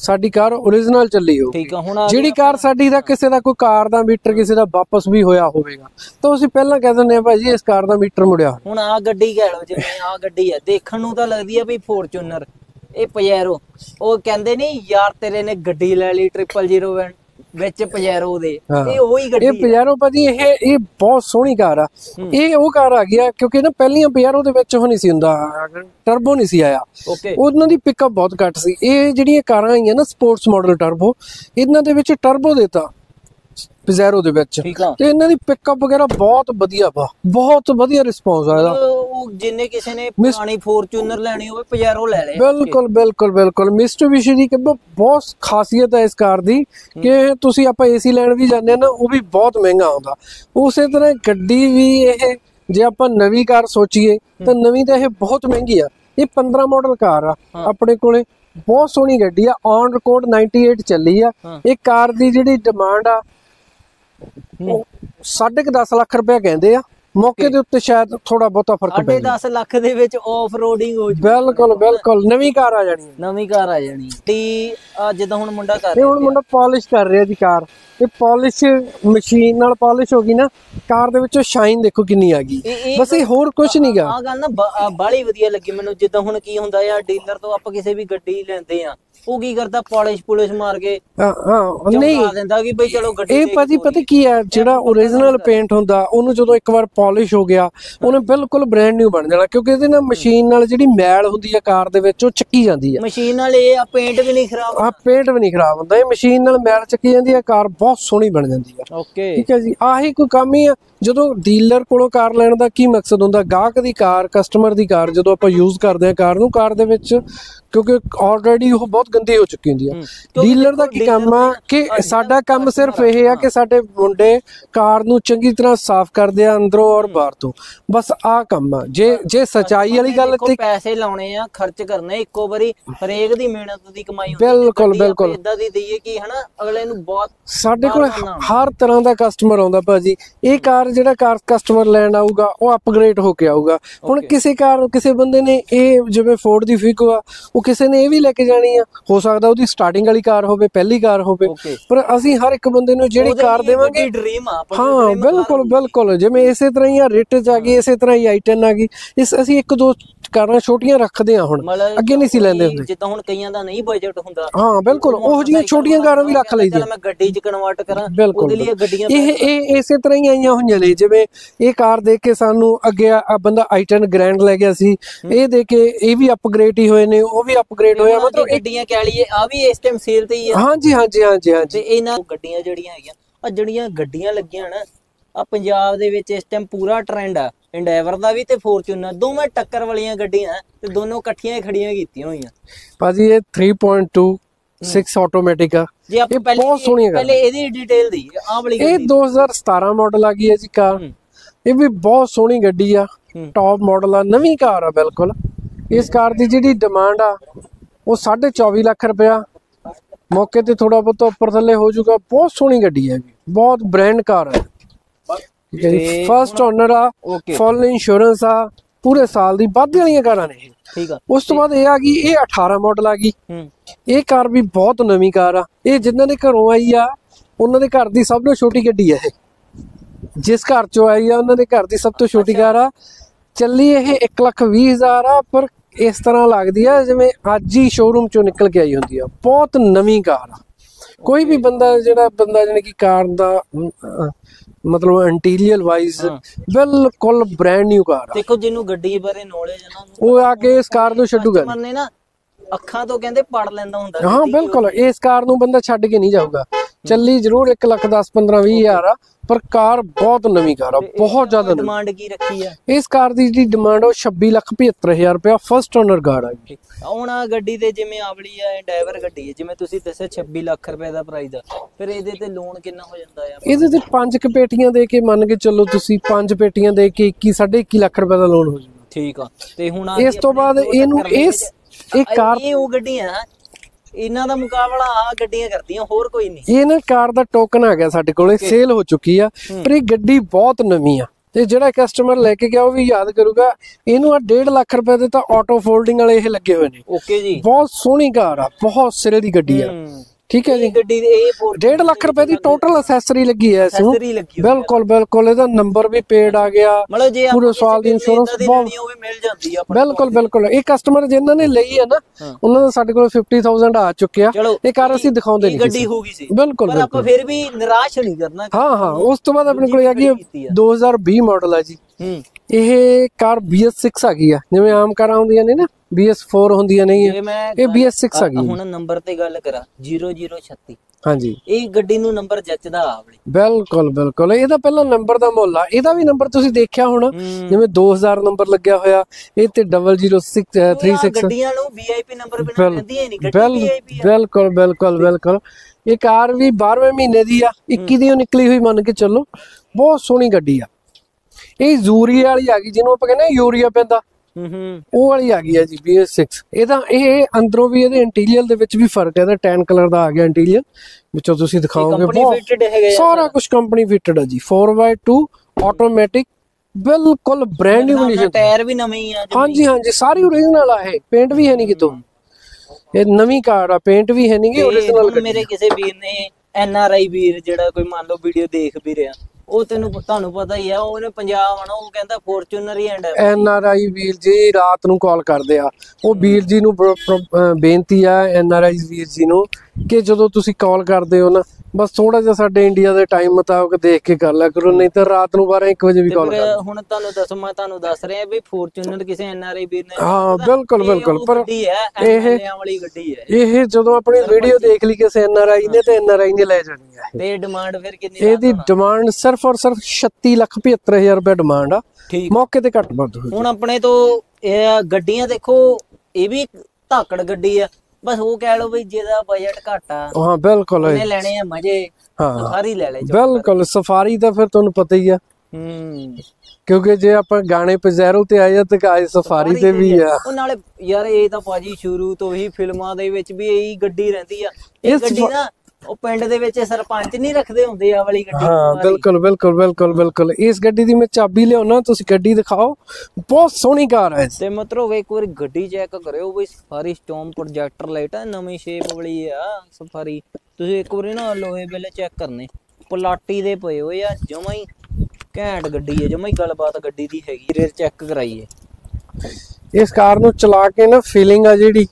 ਸਾਡੀ ਕਾਰ ਓਰੀਜਨਲ ਚੱਲੀ ਹੋ ਠੀਕ ਆ ਹੁਣ ਆ ਜਿਹੜੀ ਕਾਰ ਸਾਡੀ ਦਾ ਕਿਸੇ ਦਾ ਕੋਈ ਕਾਰ ਦਾ ਮੀਟਰ ਕਿਸੇ ਦਾ ਵਾਪਸ ਵੀ ਹੋਇਆ ਹੋਵੇਗਾ। ਤਾਂ ਅਸੀਂ ਪਹਿਲਾਂ ਕਹਿ ਦਿੰਦੇ ਆ ਭਾਜੀ ਇਸ ਕਾਰ ਦਾ ਮੀਟਰ ਮੁੜਿਆ। ਹੁਣ ਆ ਗੱਡੀ ਕਹਿ ਲਓ ਜਿਵੇਂ ਆ ਗੱਡੀ ਹੈ ਦੇਖਣ ਨੂੰ ਤਾਂ ਲੱਗਦੀ ਆ ਵੀ ਫੋਰਚੂਨਰ ਇਹ ਪਜੈਰੋ ਉਹ ਕਹਿੰਦੇ ਨਹੀਂ ਯਾਰ ਤੇਰੇ ਨੇ ਗੱਡੀ ਲੈ ਲਈ 000 ਵਿੱਚ ਪਜੈਰੋ ਦੇ। ਇਹ ਉਹੀ ਗੱਡੀ ਇਹ ਪਿਆਰੋ ਭਾਜੀ ਇਹ ਇਹ ਬਹੁਤ ਸੋਹਣੀ ਕਾਰ ਆ। ਇਹ ਉਹ ਕਾਰ ਆ ਗਿਆ ਕਿਉਂਕਿ ਨਾ ਪਹਿਲੀਆਂ ਪਿਆਰੋ ਦੇ ਵਿੱਚ ਉਹ ਨਹੀਂ ਸੀ ਹੁੰਦਾ ਟਰਬੋ ਨਹੀਂ ਸੀ ਆਇਆ। ਉਹਨਾਂ ਦੀ ਪਿਕਅਪ ਬਹੁਤ ਘੱਟ ਸੀ। ਇਹ ਜਿਹੜੀਆਂ ਕਾਰਾਂ ਆਈਆਂ ਨਾ ਸਪੋਰਟਸ ਮਾਡਲ ਟਰਬੋ ਇਹਨਾਂ ਦੇ ਵਿੱਚ ਟਰਬੋ ਦਿੱਤਾ ਪਿਜ਼ੈਰੋ ਦੇ ਵਿੱਚ। ਤੇ ਇਹਨਾਂ ਦੀ ਪਿਕਅਪ ਵਗੈਰਾ ਬਹੁਤ ਵਧੀਆ ਵਾ। ਬਹੁਤ ਵਧੀਆ ਰਿਸਪੌਂਸ ਆ ਇਹਦਾ ਉਹ ਜਿੰਨੇ ਕਿਸੇ ਨੇ ਪੁਰਾਣੀ ਫੋਰਚੂਨਰ ਲੈਣੀ ਹੋਵੇ ਪਜੈਰੋ ਲੈ ਲੇ ਬਿਲਕੁਲ ਬਿਲਕੁਲ ਬਿਲਕੁਲ। ਮਿਸਟੂਬਿਸ਼ੀ ਦੀ ਕਿ ਬਹੁਤ ਖਾਸੀਅਤ ਹੈ ਇਸ ਕਾਰ ਦੀ ਕਿ ਤੁਸੀਂ ਆਪਾਂ ਏਸੀ ਲੈਣ ਵੀ ਜਾਂਦੇ ਆ ਨਾ ਉਹ ਵੀ ਬਹੁਤ ਮਹਿੰਗਾ ਆਉਂਦਾ। ਉਸੇ ਤਰ੍ਹਾਂ ਗੱਡੀ ਵੀ ਇਹ ਜੇ ਆਪਾਂ ਨਵੀਂ ਕਾਰ ਸੋਚੀਏ ਤਾਂ ਨਵੀਂ ਤਾਂ ਇਹ ਬਹੁਤ ਮਹਿੰਗੀ ਆ। ਇਹ 15 ਮਾਡਲ ਕਾਰ ਆ ਆਪਣੇ ਕੋਲੇ ਬਹੁਤ ਸੋਹਣੀ ਗੱਡੀ ਆ ਔਨ ਰਿਕਾਰਡ 98 ਚੱਲੀ ਆ। ਇਹ ਕਾਰ ਦੀ ਜਿਹੜੀ ਡਿਮਾਂਡ ਆ ਉਹ ਸਾਢੇ ਕੁ 10 ਲੱਖ ਰੁਪਏ ਕਹਿੰਦੇ ਆ। ਮੌਕੇ ਦੇ ਉੱਤੇ ਸ਼ਾਇਦ ਥੋੜਾ ਬਹੁਤਾ ਫ਼ਰਕ ਪੈ 10 ਲੱਖ ਦੇ ਵਿੱਚ ਆਫ ਰੋਡਿੰਗ ਹੋ ਜੂ। ਬਿਲਕੁਲ ਬਿਲਕੁਲ। ਨਵੀਂ ਕਾਰ ਆ ਜਾਣੀ ਨਵੀਂ ਕਾਰ ਆ ਜਾਣੀ ਤੇ ਆ ਜਿੱਦਾਂ ਹੁਣ ਮੁੰਡਾ ਕਰ ਇਹ ਹੁਣ ਮੁੰਡਾ ਪਾਲਿਸ਼ ਕਰ ਰਿਹਾ ਜੀ ਕਾਰ। ਇਹ ਪਾਲਿਸ਼ ਮਸ਼ੀਨ ਨਾਲ ਪਾਲਿਸ਼ ਹੋ ਗਈ ਨਾ ਕਾਰ ਦੇ ਵਿੱਚੋਂ ਸ਼ਾਈਨ ਦੇਖੋ ਕਿੰਨੀ ਆ ਗਈ। ਬਸ ਇਹ ਹੋਰ ਕੁਝ ਨਹੀਂਗਾ ਆ ਗੱਲ ਨਾ ਬਾਲੀ ਵਧੀਆ ਲੱਗੀ ਮੈਨੂੰ ਜਿੱਦਾਂ ਹੁਣ ਕੀ ਹੁੰਦਾ ਆ ਡੀਲਰ ਤੋਂ ਆਪਾਂ ਕਿਸੇ ਵੀ ਗੱਡੀ ਲੈਂਦੇ ਆ ਉਹ ਕੀ ਕਰਦਾ ਪਾਲਿਸ਼ ਪੁਲਿਸ਼ ਮਾਰ ਕੇ ਹਾਂ ਹਾਂ ਨਹੀਂ। ਦਿੰਦਾ ਕਿ ਬਈ ਚਲੋ ਗੱਡੀ ਇਹ ਲਓ। ਪਤਾ ਕੀ ਹੈ ਜਿਹੜਾ ਓਰੀਜਨਲ ਪੇਂਟ ਹੁੰਦਾ ਉਹਨੂੰ ਜਦੋਂ ਇੱਕ ਵਾਰ ਪਾਲਿਸ਼ ਹੋ ਗਿਆ ਉਹਨੇ ਬਿਲਕੁਲ ਬ੍ਰਾਂਡ ਨਿਊ ਬਣ ਜਾਣਾ ਕਿਉਂਕਿ ਇਹਦੇ ਨਾਲ ਮਸ਼ੀਨ ਨਾਲ ਜਿਹੜੀ ਮੈਲ ਹੁੰਦੀ ਹੈ ਕਾਰ ਦੇ ਵਿੱਚ ਉਹ ਚੱਕੀ ਜਾਂਦੀ ਹੈ ਮਸ਼ੀਨ ਨਾਲ ਇਹ ਆ ਪੇਂਟ ਵੀ ਨਹੀਂ ਖਰਾਬ ਆ ਪੇਂਟ ਵੀ ਨਹੀਂ ਖਰਾਬ ਹੁੰਦਾ ਇਹ ਮਸ਼ੀਨ ਨਾਲ ਮੈਲ ਚੱਕੀ ਜਾਂਦੀ ਹੈ ਕਾਰ ਬਹੁਤ ਸੋਹਣੀ ਬਣ ਜਾਂਦੀ ਹੈ ਓਕੇ ਠੀਕ ਹੈ ਜੀ? ਆਹੀ ਕੋਈ ਕੰਮ ਹੀ ਆ। ਜਦੋਂ ਡੀਲਰ ਕੋਲੋਂ ਕਾਰ ਲੈਣ ਦਾ ਕੀ ਮਕਸਦ ਹੁੰਦਾ? ਗਾਹਕ ਦੀ ਕਾਰ ਕਸਟਮਰ ਦੀ ਕਾਰ ਜਦੋਂ ਆਪਾਂ ਯੂਜ਼ ਕਰਦੇ ਆ ਕਾਰ ਨੂੰ ਕਾਰ ਦੇ ਵਿੱਚ ਕਿਉਂਕਿ ਆਲਰੇਡੀ ਉਹ ਬਹੁਤ ਗੰਦੀ ਹੋ ਚੁੱਕੀ ਹੁੰਦੀ ਆ। ਡੀਲਰ ਦਾ ਕੀ ਕੰਮ ਆ ਕਿ ਸਾਡਾ ਕੰਮ ਸਿਰਫ ਇਹ ਆ ਕਿ ਸਾਡੇ ਮੁੰਡੇ ਕਾਰ ਨੂੰ ਚੰਗੀ ਤਰ੍ਹਾਂ ਸਾਫ਼ ਕਰਦੇ ਆ ਅੰਦਰੋਂ ਔਰ ਬਾਹਰ ਤੋਂ। ਬਸ ਆਹ ਕੰਮ ਆ। ਜੇ ਜੇ ਸਚਾਈ ਵਾਲੀ ਗੱਲ ਤੇ ਪੈਸੇ ਲਾਉਣੇ ਆ ਖਰਚ ਕਰਨੇ ਇੱਕੋ ਵਾਰੀ ਹਰੇਕ ਦੀ ਮਿਹਨਤ ਦੀ ਕਮਾਈ ਹੁੰਦੀ ਬਿਲਕੁਲ, ਬਿਲਕੁਲ। ਇਦਾਂ ਦੀ ਦਈਏ ਕਿ ਹਨਾ ਅਗਲੇ ਨੂੰ ਬਹੁਤ ਸਾਡੇ ਕੋਲ ਹਰ ਤਰ੍ਹਾਂ ਦਾ ਕਸਟਮਰ ਆਉਂਦਾ ਭਾਜੀ। ਇਹ ਕਾਰ ਜਿਹੜਾ ਕਾਰ ਕਸਟਮਰ ਲੈਣ ਆਊਗਾ ਉਹ ਅਪਗ੍ਰੇਡ ਹੋ ਕੇ ਆਊਗਾ। ਹੁਣ ਕਿਸੇ ਕਾਰ ਕਿਸੇ ਬੰਦੇ ਨੇ ਇਹ ਜਿਵੇਂ ਫੋਰਡ ਦੀ ਫਿਗੋ ਆ ਉਹ ਕਿਸੇ ਨੇ ਇਹ ਵੀ ਲੈ ਕੇ ਜਾਣੀ ਆ। ਹੋ ਸਕਦਾ ਉਹਦੀ ਸਟਾਰਟਿੰਗ ਵਾਲੀ ਕਾਰ ਹੋਵੇ ਪਹਿਲੀ ਕਾਰ ਹੋਵੇ। ਪਰ ਅਸੀਂ ਹਰ ਇੱਕ ਬੰਦੇ ਨੂੰ ਜਿਹੜੀ ਕਾਰ ਦੇਵਾਂਗੇ ਡ੍ਰੀਮ ਆ ਹਾਂ ਬਿਲਕੁਲ ਬਿਲਕੁਲ। ਜਿਵੇਂ ਇਸੇ ਤਰ੍ਹਾਂ ਹੀ ਆ ਰਿਟ ਚ ਆ ਗਈ ਇਸੇ ਤਰ੍ਹਾਂ ਹੀ i10 ਆ ਗਈ। ਇਸ ਅਸੀਂ ਇੱਕ ਦੋ ਕਾਰਾਂ ਛੋਟੀਆਂ ਰੱਖਦੇ ਆ ਹੁਣ। ਅੱਗੇ ਨਹੀਂ ਸੀ ਲੈਂਦੇ ਹੁੰਦੇ। ਜਿੱਦਾਂ ਹੁਣ ਕਈਆਂ ਦਾ ਨਹੀਂ ਬਜਟ ਹੁੰਦਾ। ਹਾਂ ਬਿਲਕੁਲ। ਉਹ ਜਿਹੀਆਂ ਛੋਟੀਆਂ ਕਾਰਾਂ ਵੀ ਰੱਖ ਲਈਦੀਆਂ। ਮੈਂ ਗੱਡੀ 'ਚ ਕਨਵਰਟ ਕਰਾਂ ਬਿਲਕੁਲ, ਉਹਦੇ ਲਈ ਗੱਡੀਆਂ ਇਹ ਇਹ ਇਸੇ ਤਰ੍ਹਾਂ ਹੀ ਆਈਆਂ ਹੋਈਆਂ ਨੇ ਜਿਵੇਂ ਇਹ ਕਾਰ ਦੇਖ ਕੇ ਸਾਨੂੰ ਅੱਗੇ ਆ ਬੰਦਾ i10 ਗ੍ਰੈਂਡ ਲੈ ਗਿਆ ਸੀ। ਇਹ ਦੇ ਕੇ ਇਹ ਵੀ ਅਪਗ੍ਰੇਡ ਹੀ ਹੋਏ ਨੇ ਉਹ ਵੀ ਅਪਗ੍ਰੇਡ ਹੋਇਆ ਮਤਲਬ ਗੱਡੀਆਂ ਕਹਿ ਲਈਏ ਆ ਵੀ ਇਸ ਟਾਈਮ ਸੇਲ ਤੇ ਹੀ ਆ। ਹਾਂਜੀ ਹਾਂਜੀ ਹਾਂਜੀ ਹਾਂਜੀ। ਇਹਨਾਂ ਗੱਡੀਆਂ ਜਿਹੜੀਆਂ ਹੈਗੀਆਂ ਆ ਜਿਹੜੀਆਂ ਗੱਡੀਆਂ ਲੱਗੀਆਂ ਨਾ ਆ ਪੰਜਾਬ ਦੇ ਵਿੱਚ ਇਸ ਟਾਈਮ ਪੂਰਾ ਟ੍ਰੈਂਡ ਆ। ਇੰਡੈਵਰ ਦਾ ਵੀ ਤੇ ਫੋਰਚੂਨਰ ਦੋਵੇਂ ਟੱਕਰ ਵਾਲੀਆਂ ਗੱਡੀਆਂ ਤੇ ਦੋਨੋਂ ਇਕੱਠੀਆਂ ਹੀ ਖੜੀਆਂ ਕੀਤੀਆਂ ਹੋਈਆਂ। ਭਾਜੀ ਇਹ 3.2 6 ਆਟੋਮੈਟਿਕ ਆ। ਇਹ ਬਹੁਤ ਸੋਹਣੀ ਹੈ ਪਹਿਲੇ ਇਹਦੀ ਡਿਟੇਲ ਦੀ ਆਹ ਵਾਲੀ ਇਹ 2017 ਮਾਡਲ ਆ ਗਈ ਹੈ ਜੀ ਕਾਰ। ਇਹ ਵੀ ਬਹੁਤ ਸੋਹਣੀ ਗੱਡੀ ਆ। ਟੌਪ ਮਾਡਲ ਆ ਨਵੀਂ ਕਾਰ ਆ ਬਿਲਕੁਲ। ਇਸ ਕਾਰ ਦੀ ਜਿਹੜੀ ਡਿਮਾਂਡ ਆ ਉਹ 24.5 ਲੱਖ ਰੁਪਇਆ। ਮੌਕੇ ਤੇ ਥੋੜਾ ਬਹੁਤ ਉੱਪਰ ਥੱਲੇ ਹੋ ਜਾਊਗਾ। ਬਹੁਤ ਸੋਹਣੀ ਗੱਡੀ ਹੈ ਜੀ। ਬਹੁਤ ਬ੍ਰਾਂਡ ਕਾਰ ਹੈ ਠੀਕ ਹੈ ਜੀ ਤੇ ਫਰਸਟ ਓਨਰ ਆ ਫੁੱਲ ਇੰਸ਼ੋਰੈਂਸ ਆ। ਪੂਰੇ ਸਾਲ ਦੀ ਵਾਧੇ ਵਾਲੀਆਂ ਕਾਰਾਂ ਨੇ ਇਹ। ਠੀਕ ਆ। ਉਸ ਤੋਂ ਬਾਅਦ ਇਹ ਆ ਗਈ ਇਹ 18 ਮਾਡਲ ਆ ਗਈ। ਹੂੰ। ਇਹ ਕਾਰ ਵੀ ਬਹੁਤ ਨਵੀਂ ਕਾਰ ਆ। ਇਹ ਜਿਨ੍ਹਾਂ ਦੇ ਘਰੋਂ ਆਈ ਆ ਉਹਨਾਂ ਦੇ ਘਰ ਦੀ ਸਭ ਤੋਂ ਛੋਟੀ ਗੱਡੀ ਆ ਇਹ। ਜਿਸ ਘਰ ਚੋਂ ਆਈ ਆ ਉਹਨਾਂ ਦੇ ਘਰ ਦੀ ਸਭ ਤੋਂ ਛੋਟੀ ਕਾਰ ਆ। ਚੱਲੀ ਇਹ 120000 ਆ ਪਰ ਇਸ ਤਰ੍ਹਾਂ ਲੱਗਦੀ ਆ ਜਿਵੇਂ ਅੱਜ ਹੀ ਸ਼ੋਰੂਮ ਚੋਂ ਨਿਕਲ ਕੇ ਆਈ ਹੁੰਦੀ ਆ। ਬਹੁਤ ਨਵੀਂ ਕਾਰ ਆ। ਕੋਈ ਵੀ ਬੰਦਾ ਜਿਹੜਾ ਬੰਦਾ ਜਾਣੀ ਕਿ ਕਾਰ ਦਾ ਮਤਲਬ ਇੰਟੀਰੀਅਰ ਵਾਈਜ਼। ਬਿਲਕੁਲ ਬ੍ਰੈਂਡ ਨਿਊ ਕਾਰ ਆ। ਦੇਖੋ ਜਿਹਨੂੰ ਗੱਡੀ ਬਾਰੇ ਨੌਲੇਜ ਹੈ ਨਾ ਉਹ ਆ ਕੇ ਇਸ ਕਾਰ ਨੂੰ ਛੱਡੂਗਾ। ਮੰਨੇ ਨਾ ਅੱਖਾਂ ਤੋਂ ਕਹਿੰਦੇ ਪੜ ਲੈਂਦਾ ਹੁੰਦਾ ਹਾਂ ਬਿਲਕੁਲ। ਇਸ ਕਾਰ ਨੂੰ ਬੰਦਾ ਛੱਡ ਕੇ ਨਹੀਂ ਜਾਊਗਾ। ਚੱਲੀ ਜ਼ਰੂਰ 1 ਲੱਖ 10 15 20 ਹਜ਼ਾਰ ਆ। ਪਰ ਕਾਰ ਬਹੁਤ ਨਵੀਂ ਕਾਰ ਆ ਬਹੁਤ ਜ਼ਿਆਦਾ ਡਿਮਾਂਡ ਕੀ ਰੱਖੀ ਆ? ਇਸ ਕਾਰ ਦੀ ਜਿਹੜੀ ਡਿਮਾਂਡ ਉਹ 26 ਲੱਖ 75000 ਰੁਪਇਆ ਫਰਸਟ ਓਨਰ ਕਾਰ ਆ ਜੀ। ਹੁਣ ਆਹ ਗੱਡੀ ਤੇ ਜਿਵੇਂ ਆਵਲੀ ਆ ਡਰਾਈਵਰ ਗੱਡੀ ਹੈ ਜਿਵੇਂ ਤੁਸੀਂ ਦੱਸਿਆ 26 ਲੱਖ ਰੁਪਏ ਦਾ ਪ੍ਰਾਈਸ ਆ। ਫਿਰ ਇਹਦੇ ਤੇ ਲੋਨ ਕਿੰਨਾ ਹੋ ਜਾਂਦਾ ਆ? ਇਹਦੇ ਤੇ ਪੰਜ ਕੁ ਪੇਟੀਆਂ ਦੇ ਕੇ ਮੰਨ ਕੇ ਚੱਲੋ ਤੁਸੀਂ ਪੰਜ ਪੇਟੀਆਂ ਦੇ ਕੇ 21 21 ਲੱਖ ਰੁਪਏ ਦਾ ਲੋਨ ਹੋ ਜਾਊਗਾ। ਠੀਕ ਆ। ਤੇ ਹੁਣ ਆ ਇਸ ਤੋਂ ਬਾਅਦ ਇਹਨੂੰ ਇਸ ਇਹ ਕਾਰ ਇਹ ਉਹ ਗੱਡੀਆਂ ਆ, ਇਹਨਾਂ ਦਾ ਮੁਕਾਬਲਾ ਆ ਗੱਡੀਆਂ ਕਰਦੀਆਂ ਹੋਰ ਕੋਈ ਨਹੀਂ। ਇਹ ਨਾ ਕਾਰ ਦਾ ਟੋਕਨ ਆ ਗਿਆ ਸਾਡੇ ਕੋਲੇ ਸੇਲ ਹੋ ਚੁੱਕੀ ਆ ਪਰ ਇਹ ਗੱਡੀ ਬਹੁਤ ਨਵੀਂ ਆ। ਤੇ ਜਿਹੜਾ ਕਸਟਮਰ ਲੈ ਕੇ ਗਿਆ ਉਹ ਵੀ ਯਾਦ ਕਰੂਗਾ ਇਹਨੂੰ ਆ 1.5 ਲੱਖ ਰੁਪਏ ਦੇ ਤਾਂ ਆਟੋ ਫੋਲਡਿੰਗ ਵਾਲੇ ਇਹ ਲੱਗੇ ਹੋਏ ਨੇ। ਓਕੇ ਜੀ। ਬਹੁਤ ਸੋਹਣੀ ਕਾਰ ਆ ਬਹੁਤ ਸਿਰੇ ਦੀ ਗੱਡੀ ਆ। ਠੀਕ ਹੈ ਜੀ। ਗੱਡੀ ਦੇ ਇਹ ਫੋਰ 1.5 ਲੱਖ ਰੁਪਏ ਦੀ ਟੋਟਲ ਅਸੈਸਰੀ ਲੱਗੀ ਹੈ ਇਸ ਨੂੰ। ਬਿਲਕੁਲ ਬਿਲਕੁਲ ਇਹਦਾ ਨੰਬਰ ਵੀ ਪੇਡ ਆ ਗਿਆ। ਪੂਰੇ ਸਾਲ ਦੀ ਦੀ ਬਹੁਤ- ਬਿਲਕੁਲ ਬਿਲਕੁਲ। ਇਹ ਕਸਟਮਰ ਜਿਨ੍ਹਾਂ ਨੇ ਲਈ ਹੈ ਨਾ। ਉਹਨਾਂ ਦਾ ਸਾਡੇ ਕੋਲ 50000 ਆ ਚੁੱਕਿਆ। ਇਹ ਕਾਰ ਅਸੀਂ ਦਿਖਾਉਂਦੇ ਨਹੀਂ ਗੱਡੀ ਹੋ ਗਈ ਸੀ। ਬਿਲਕੁਲ ਪਰ ਆਪਾਂ ਫਿਰ ਵੀ ਨਿਰਾਸ਼ ਨਹੀਂ ਕਰਨਾ। ਹਾਂ ਹਾਂ। ਉਸ ਤੋਂ ਬਾਅਦ ਆਪਣੇ ਕੋਲ ਹੈਗੀ ਹੈ ਕੀਤੀ ਆ। 2020 ਮਾਡਲ ਆ ਜੀ। ਹੂੰ। ਇਹ ਕਾਰ BS6 ਆ ਗਈ ਆ। ਜਿਵੇਂ ਆਮ ਕਾਰਾਂ ਹੁੰਦੀਆਂ ਨੇ ਨਾ BS4 ਹੁੰਦੀਆਂ ਨਹੀਂ ਮੈਂ ਇਹ BS6 ਆ ਗਈ ਹੁਣ ਨੰਬਰ ਤੇ ਗੱਲ ਕਰਾਂ 0036 ਹਾਂਜੀ। ਇਹ ਗੱਡੀ ਨੂੰ ਨੰਬਰ ਜੱਚਦਾ ਆਵਲੇ ਬਿਲਕੁਲ ਬਿਲਕੁਲ। ਇਹਦਾ ਪਹਿਲਾਂ ਨੰਬਰ ਦਾ ਮੁੱਲ ਆ। ਇਹਦਾ ਵੀ ਨੰਬਰ ਤੁਸੀਂ ਦੇਖਿਆ ਹੋਣਾ। ਜਿਵੇਂ 2000 ਨੰਬਰ ਲੱਗਿਆ ਹੋਇਆ। ਇਹ ਤੇ 00636 ਗੱਡੀਆਂ ਨੂੰ ਵੀਆਈਪੀ ਨੰਬਰ ਬਿਨਾ ਹੀ ਨਹੀਂ। ਗੱਡੀ ਵੀਆਈਪੀ ਬਿਲਕੁਲ ਬਿਲਕੁਲ ਬਿਲਕੁਲ। ਇਹ ਕਾਰ ਵੀ 12ਵੇਂ ਮਹੀਨੇ ਦੀ ਆ। 21 ਦੀ ਨਿਕਲੀ ਹੋਈ ਮੰਨ ਕੇ ਚੱਲੋ। ਬਹੁਤ ਸੋਹਣੀ ਗੱਡੀ ਆ। ਇਹ ਯੂਰੀਆ ਵਾਲੀ ਆ ਗਈ। ਜਿਹਨੂੰ ਆਪਾਂ ਕਹਿੰਦੇ ਯੂਰੀਆ ਪੈਂਦਾ। ਹੂੰ ਹੂੰ। ਉਹ ਵਾਲੀ ਆ ਗਈ ਹੈ ਜੀ BS6 ਇਹਦਾ ਇਹ ਅੰਦਰੋਂ ਵੀ ਇਹਦੇ ਇੰਟੀਰੀਅਰ ਦੇ ਵਿੱਚ ਵੀ ਫ਼ਰਕ ਹੈ ਇਹਦਾ ਟੈਨ ਕਲਰ ਦਾ ਆ ਗਿਆ ਇੰਟੀਰੀਅਰ ਵਿੱਚੋਂ ਤੁਸੀਂ ਦਿਖਾਓਗੇ ਬਹੁਤ ਸਾਰਾ ਕੁਝ ਕੰਪਨੀ ਫਿਟਡ ਹੈ ਜੀ 4x2 ਆਟੋਮੈਟਿਕ ਬਿਲਕੁਲ ਬ੍ਰਾਂਡ ਨਿਊ ਕੰਡੀਸ਼ਨ ਟਾਇਰ ਵੀ ਨਵੇਂ ਹੀ ਆ। ਹਾਂਜੀ ਹਾਂਜੀ ਸਾਰੀ ਓਰੀਜਨਲ ਆ ਇਹ ਪੇਂਟ ਵੀ ਹੈ ਨਹੀਂ ਕਿਤੋਂ। ਇਹ ਨਵੀਂ ਕਾਰ ਆ ਪੇਂਟ ਵੀ ਹੈ ਨਹੀਂ ਕਿ ਓਰੀਜਨਲ ਮੇਰੇ ਕਿਸੇ ਵੀਰ ਨੇ ਐਨ ਆਰ ਆਈ ਵੀਰ ਜਿਹੜਾ ਕੋਈ ਮੰਨ ਲਓ ਵੀਡੀਓ ਦੇਖ ਵੀ ਰਿਹਾ। ਉਹ ਤੈਨੂੰ ਤੁਹਾਨੂੰ ਪਤਾ ਹੀ ਆ ਉਹਨੇ ਪੰਜਾਬ ਆਣਾ ਉਹ ਕਹਿੰਦਾ ਫੋਰਚੂਨਰ ਹੀ ਐਂਡ ਐਨ ਆਰ ਆਈ ਵੀਰ ਜੀ ਰਾਤ ਨੂੰ ਕਾਲ ਕਰਦੇ ਆ। ਉਹ ਵੀਰ ਜੀ ਨੂੰ ਬੇਨਤੀ ਆ ਐਨ ਆਰ ਆਈ ਵੀਰ ਜੀ ਨੂੰ ਕਿ ਜਦੋਂ ਤੁਸੀਂ ਕਾਲ ਕਰਦੇ ਹੋ ਨਾ ਬਸ ਥੋੜਾ ਜਿਹਾ ਸਾਡੇ ਇੰਡੀਆ ਦੇ ਟਾਈਮ ਮੁਤਾਬਕ ਦੇਖ ਕੇ ਕਰ ਲਿਆ ਕਰੋ ਨਹੀਂ ਤਾਂ ਰਾਤ ਨੂੰ 12 1 ਵਜੇ ਵੀ ਕਾਲ ਕਰ ਹੁਣ ਤੁਹਾਨੂੰ ਦੱਸ ਮੈਂ ਤੁਹਾਨੂੰ ਦੱਸ ਰਿਹਾ ਵੀ ਫੋਰਚੂਨਰ ਕਿਸੇ ਐਨ ਆਰ ਆਈ ਵੀਰ ਨੇ ਹਾਂ ਬਿਲਕੁਲ ਬਿਲਕੁਲ ਪਰ ਹੈ ਇਹ ਐਮਐਲਏ ਵਾਲੀ ਗੱਡੀ ਹੈ। ਇਹ ਜਦੋਂ ਆਪਣੀ ਵੀਡੀਓ ਦੇਖ ਲਈ ਕਿਸੇ ਐਨ ਆਰ ਆਈ ਨੇ ਤੇ ਐਨ ਆਰ ਆਈ ਨੇ ਲੈ ਜਾਣੀ ਇਹ। ਤੇ ਡਿਮਾਂਡ ਫਿਰ ਕਿੰਨੀ ਇਹਦੀ ਡਿਮਾਂਡ ਸਿਰਫ ਔਰ ਸਿਰਫ 36 ਲੱਖ 75000 ਰੁਪਏ ਡਿਮਾਂਡ ਆ। ਮੌਕੇ ਤੇ ਘੱਟ ਵੱਧ ਹੁਣ ਆਪਣੇ ਤੋਂ ਇਹ ਗੱਡੀਆਂ ਦੇਖੋ ਇਹ ਵੀ ਧਾਕੜ ਗੱਡੀ ਆ। ਬਸ ਉਹ ਕਹਿ ਲਓ ਵੀ ਜਿਹਦਾ ਬਜਟ ਘੱਟ ਆ ਹਾਂ ਬਿਲਕੁਲ ਉਹਨੇ ਲੈਣੇ ਆ ਮਜੇ ਹਾਂ। ਸਾਰੀ ਲੈ ਲੈ ਬਿਲਕੁਲ ਸਫਾਰੀ ਤਾਂ ਫਿਰ ਤੁਹਾਨੂੰ ਪਤਾ ਹੀ ਆ। ਹੂੰ। ਕਿਉਂਕਿ ਜੇ ਆਪਾਂ ਗਾਣੇ ਪਜ਼ੈਰੋ ਤੇ ਆਏ ਆ ਤੇ ਆਏ ਸਫਾਰੀ ਤੇ ਵੀ ਆ। ਉਹ ਨਾਲੇ ਯਾਰ ਇਹ ਤਾਂ ਭਾਜੀ ਸ਼ੁਰੂ ਤੋਂ ਹੀ ਫਿਲਮਾਂ ਦੇ ਵਿੱਚ ਵੀ ਇਹੀ ਗੱਡੀ ਰਹਿੰਦੀ ਆ। ਇਹ ਗੱਡੀ ਨਾ ਉਹ ਪਿੰਡ ਦੇ ਵਿੱਚ ਸਰਪੰਚ ਨਹੀਂ ਰੱਖਦੇ ਹੁੰਦੇ ਆ ਵਾਲੀ ਗੱਡੀ ਹਾਂ ਬਿਲਕੁਲ ਬਿਲਕੁਲ ਬਿਲਕੁਲ ਬਿਲਕੁਲ। ਇਸ ਗੱਡੀ ਦੀ ਮੈਂ ਚਾਬੀ ਲਿਆਉਣਾ ਤੁਸੀਂ ਗੱਡੀ ਦਿਖਾਓ। ਬਹੁਤ ਸੋਹਣੀ ਕਾਰ ਹੈ। ਤੇ ਮਤਲਬ ਇੱਕ ਵਾਰੀ ਗੱਡੀ ਚੈੱਕ ਕਰਿਓ ਵੀ ਸਫਾਰੀ ਸਟੋਮ ਪ੍ਰੋਜੈਕਟਰ ਲਾਈਟ ਆ ਨਵੀਂ ਸ਼ੇਪ ਵਾਲੀ ਆ ਸਫਾਰੀ। ਤੁਸੀਂ ਇੱਕ ਵਾਰੀ ਨਾ ਲੋਹੇ ਵੇਲੇ ਚੈੱਕ ਕਰਨੇ। ਪਲਾਟੀ ਦੇ ਪਏ ਹੋਏ ਆ ਜਮਾ ਹੀ ਘੈਂਟ ਗੱਡੀ ਹੈ ਜਮਾ ਹੀ ਗੱਲਬਾਤ ਗੱਡੀ ਦੀ ਹੈਗੀ ਰੇਰ ਚੈੱਕ ਕਰਾਈਏ। ਇਸ ਕਾਰ ਨੂੰ ਚਲਾ ਕੇ ਨਾ ਫੀਲਿੰਗ ਆ ਜਿਹੜੀ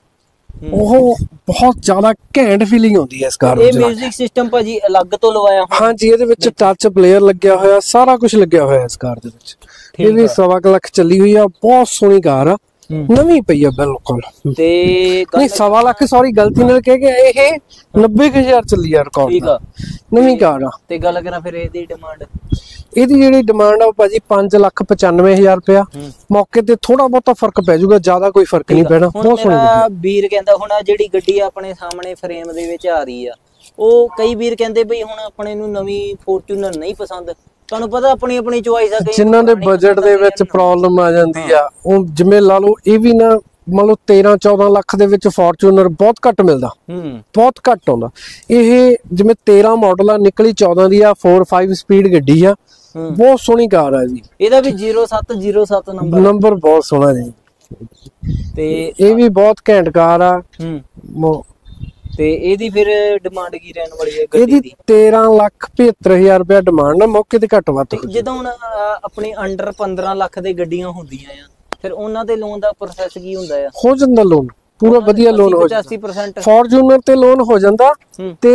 ਉਹ ਬਹੁਤ ਜ਼ਿਆਦਾ ਘੈਂਟ ਫੀਲਿੰਗ ਆਉਂਦੀ ਹੈ ਇਸ ਕਾਰ ਨੂੰ ਇਹ। 뮤직 ਸਿਸਟਮ ਭਾਜੀ ਅਲੱਗ ਤੋਂ ਲਵਾਇਆ ਹੋਇਆ ਹਾਂਜੀ ਇਹਦੇ ਵਿੱਚ ਟੱਚ ਪਲੇਅਰ ਲੱਗਿਆ ਹੋਇਆ ਸਾਰਾ ਕੁਝ ਲੱਗਿਆ ਹੋਇਆ ਇਸ ਕਾਰ ਦੇ ਵਿੱਚ ਇਹ ਵੀ ਸਵਾ ਕੁ ਲੱਖ ਚੱਲੀ ਹੋਈ ਆ ਬਹੁਤ ਸੋਹਣੀ ਕਾਰ ਆ। ਨਵੀਂ ਪਈ ਆ ਬਿਲਕੁਲ। ਤੇ ਨਹੀਂ ਸਵਾ ਲੱਖ ਸੌਰੀ ਗਲਤੀ ਨਾਲ ਕਹਿ ਗਿਆ ਇਹ 90000 ਚੱਲੀ ਆ ਰਿਕਾਰਡ ਠੀਕ ਆ। ਨਵੀਂ ਕਾਰ ਆ। ਤੇ ਗੱਲ ਕਰਾਂ ਫਿਰ ਇਹਦੀ ਡਿਮਾਂਡ ਇਹਦੀ ਜਿਹੜੀ ਡਿਮਾਂਡ ਆ ਭਾਜੀ 595000 ਰੁਪਇਆ। ਹੂੰ। ਮੌਕੇ ਤੇ ਥੋੜਾ ਬਹੁਤਾ ਫ਼ਰਕ ਪੈ ਜਾਊਗਾ ਜ਼ਿਆਦਾ ਕੋਈ ਫ਼ਰਕ ਨਹੀਂ ਪੈਣਾ। ਬਹੁਤ ਸੋਹਣੀ ਵੀਰ ਕਹਿੰਦਾ ਹੁਣ ਆਹ ਜਿਹੜੀ ਗੱਡੀ ਆਪਣੇ ਸਾਹਮਣੇ ਫਰੇਮ ਦੇ ਵਿੱਚ ਆ ਰਹੀ ਆ ਉਹ ਕਈ ਵੀਰ ਕਹਿੰਦੇ ਬਈ ਹੁਣ ਆਪਣੇ ਨੂੰ ਨਵੀਂ ਫੋਰਚੂਨਰ ਨਹੀਂ ਪਸੰਦ। ਤੁਹਾਨੂੰ ਪਤਾ ਆਪਣੀ ਆਪਣੀ ਚੁਆਇਸ ਆ ਜਿਨ੍ਹਾਂ ਦੇ ਬਜਟ ਦੇ ਵਿੱਚ ਪ੍ਰੋਬਲਮ ਆ। ਜਾਂਦੀ ਆ ਉਹ ਜਿਵੇਂ ਲਾ ਲਓ ਇਹ ਵੀ ਨਾ ਮੰਨ ਲਓ 13 14 ਲੱਖ ਦੇ ਵਿੱਚ ਫੋਰਚੂਨਰ ਬਹੁਤ ਘੱਟ ਮਿਲਦਾ। ਹੂੰ। ਬਹੁਤ ਘੱਟ ਆਉਂਦਾ। ਇਹ ਜਿਵੇਂ 13 ਮਾਡਲ ਆ ਨਿਕਲੀ 14 ਦੀ ਆ 4 5 ਸਪੀਡ ਗੱਡੀ ਆ ਹੂੰ। ਬਹੁਤ ਸੋਹਣੀ ਕਾਰ ਆ ਜੀ। ਇਹਦਾ ਵੀ 0707 ਨੰਬਰ ਨੰਬਰ ਬਹੁਤ ਸੋਹਣਾ ਜੀ। ਤੇ ਇਹ ਵੀ ਬਹੁਤ ਘੈਂਟ ਕਾਰ ਆ। ਤੇ ਇਹਦੀ ਫਿਰ ਡਿਮਾਂਡ ਕੀ ਰਹਿਣ ਵਾਲੀ ਹੈ ਗੱਡੀ ਇਹਦੀ ਦੀ? 13 ਲੱਖ 75000 ਰੁਪਏ ਡਿਮਾਂਡ ਆ ਮੌਕੇ ਤੇ ਘੱਟ ਵੱਧ ਤੇ ਜਦੋਂ ਹੁਣ ਆਪਣੀ ਅੰਡਰ 15 ਲੱਖ ਦੇ ਗੱਡੀਆਂ ਹੁੰਦੀਆਂ ਆ ਫਿਰ ਉਹਨਾਂ ਦੇ ਲੋਨ ਦਾ ਪ੍ਰੋਸੈਸ ਕੀ ਹੁੰਦਾ ਆ? ਹੋ ਜਾਂਦਾ ਲੋਨ ਪੂਰਾ ਵਧੀਆ ਲੋਨ ਹੋ ਜਾਂਦਾ। 85% ਫੋਰਚੂਨਰ ਤੇ ਲੋਨ ਹੋ ਜਾਂਦਾ। ਤੇ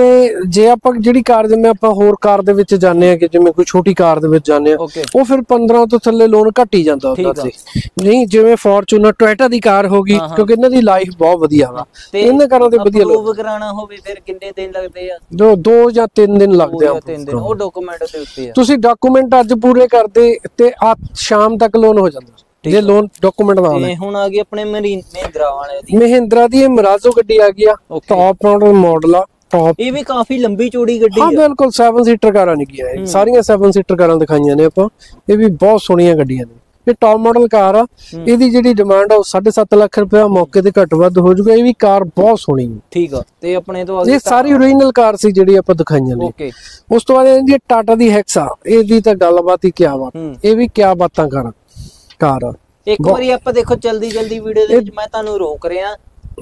ਜੇ ਆਪਾਂ ਜਿਹੜੀ ਕਾਰ ਜਿਵੇਂ ਆਪਾਂ ਹੋਰ ਕਾਰ ਦੇ ਵਿੱਚ ਜਾਂਦੇ ਆ ਕਿ ਜਿਵੇਂ ਕੋਈ ਛੋਟੀ ਕਾਰ ਦੇ ਵਿੱਚ ਜਾਂਦੇ ਆ ਉਹ ਫਿਰ 15 ਤੋਂ ਥੱਲੇ ਲੋਨ ਘੱਟ ਹੀ ਜਾਂਦਾ ਉਹਦਾ ਠੀਕ ਸੀ। ਨਹੀਂ ਜਿਵੇਂ ਫੋਰਚੂਨਰ ਟੋਇਟਾ ਦੀ ਕਾਰ ਹੋ ਗਈ। ਕਿਉਂਕਿ ਇਹਨਾਂ ਦੀ ਲਾਈਫ ਬਹੁਤ ਵਧੀਆ ਵਾ। ਇਹਨਾਂ ਕਾਰਾਂ ਤੇ ਵਧੀਆ ਲੋਨ ਅਪਰੂਵ ਕਰਾਉਣਾ ਹੋਵੇ ਫਿਰ ਕਿੰਨੇ ਦਿਨ ਲੱਗਦੇ ਆ? ਦੋ ਦੋ ਜਾਂ ਤਿੰਨ ਦਿਨ ਲੱਗਦੇ ਆ ਉਹ ਡਾਕੂਮੈਂਟ ਦੇ ਉੱਤੇ ਆ। ਤੁਸੀਂ ਡਾਕੂਮੈਂਟ ਅੱਜ ਪੂਰੇ ਕਰਦੇ ਤੇ ਆ ਸ਼ਾਮ ਤੱਕ ਲੋਨ ਹੋ ਜਾਂਦਾ। ਜੇ ਲੋਨ ਡਾਕੂਮੈਂਟ ਨਾਲ ਹੈ ਤੇ ਹੁਣ ਆ ਗਈ ਆਪਣੇ ਮਰੀਨ ਮਹਿੰਦਰਾ ਵਾਲੇ ਦੀ। ਮਹਿੰਦਰਾ ਦੀ ਇਹ ਮਰਾਜ਼ੋ ਗੱਡੀ ਆ ਗਈ ਆ. ਟੌਪ ਮਾਡਲ ਮਾਡਲ ਆ ਟੌਪ ਇਹ ਵੀ ਕਾਫੀ ਲੰਬੀ ਚੌੜੀ ਗੱਡੀ ਹਾਂ ਆ ਬਿਲਕੁਲ 7 ਸੀਟਰ ਕਾਰਾਂ ਨਹੀਂ ਗਿਆ ਇਹ। ਸਾਰੀਆਂ 7 ਸੀਟਰ ਕਾਰਾਂ ਦਿਖਾਈਆਂ ਨੇ ਆਪਾਂ। ਇਹ ਵੀ ਬਹੁਤ ਸੋਹਣੀਆਂ ਗੱਡੀਆਂ ਨੇ। ਇਹ ਟੌਪ ਮਾਡਲ ਕਾਰ ਆ। ਇਹਦੀ ਜਿਹੜੀ ਡਿਮਾਂਡ ਆ ਉਹ 7.5 ਲੱਖ ਰੁਪਏ ਮੌਕੇ ਤੇ ਘੱਟ ਵੱਧ ਹੋ ਜਾਊਗਾ ਇਹ ਵੀ ਕਾਰ ਬਹੁਤ ਸੋਹਣੀ ਹੈ ਠੀਕ ਆ। ਤੇ ਆਪਣੇ ਤੋਂ ਇਹ ਸਾਰੀ ਓਰੀਜਨਲ ਕਾਰ ਸੀ ਜਿਹੜੀ ਆਪਾਂ ਦਿਖਾਈਆਂ ਨੇ। ਓਕੇ ਉਸ ਤੋਂ ਬਾਅਦ ਇਹਦੀ ਟਾਟਾ ਦੀ ਹੈਕਸਾ ਇਹਦੀ ਤਾਂ ਗੱਲਬਾਤ ਹੀ ਕਿਆ ਹੂੰ। ਇਹ ਵੀ ਕਿਆ ਬਾਤਾਂ ਕਾਰ। ਕਾਰ ਆ ਇੱਕ ਵਾਰੀ ਆਪਾਂ ਦੇਖੋ ਜਲਦੀ ਜਲਦੀ ਵੀਡੀਓ ਦੇ ਵਿੱਚ ਮੈਂ ਤੁਹਾਨੂੰ ਰੋਕ ਰਿਹਾ।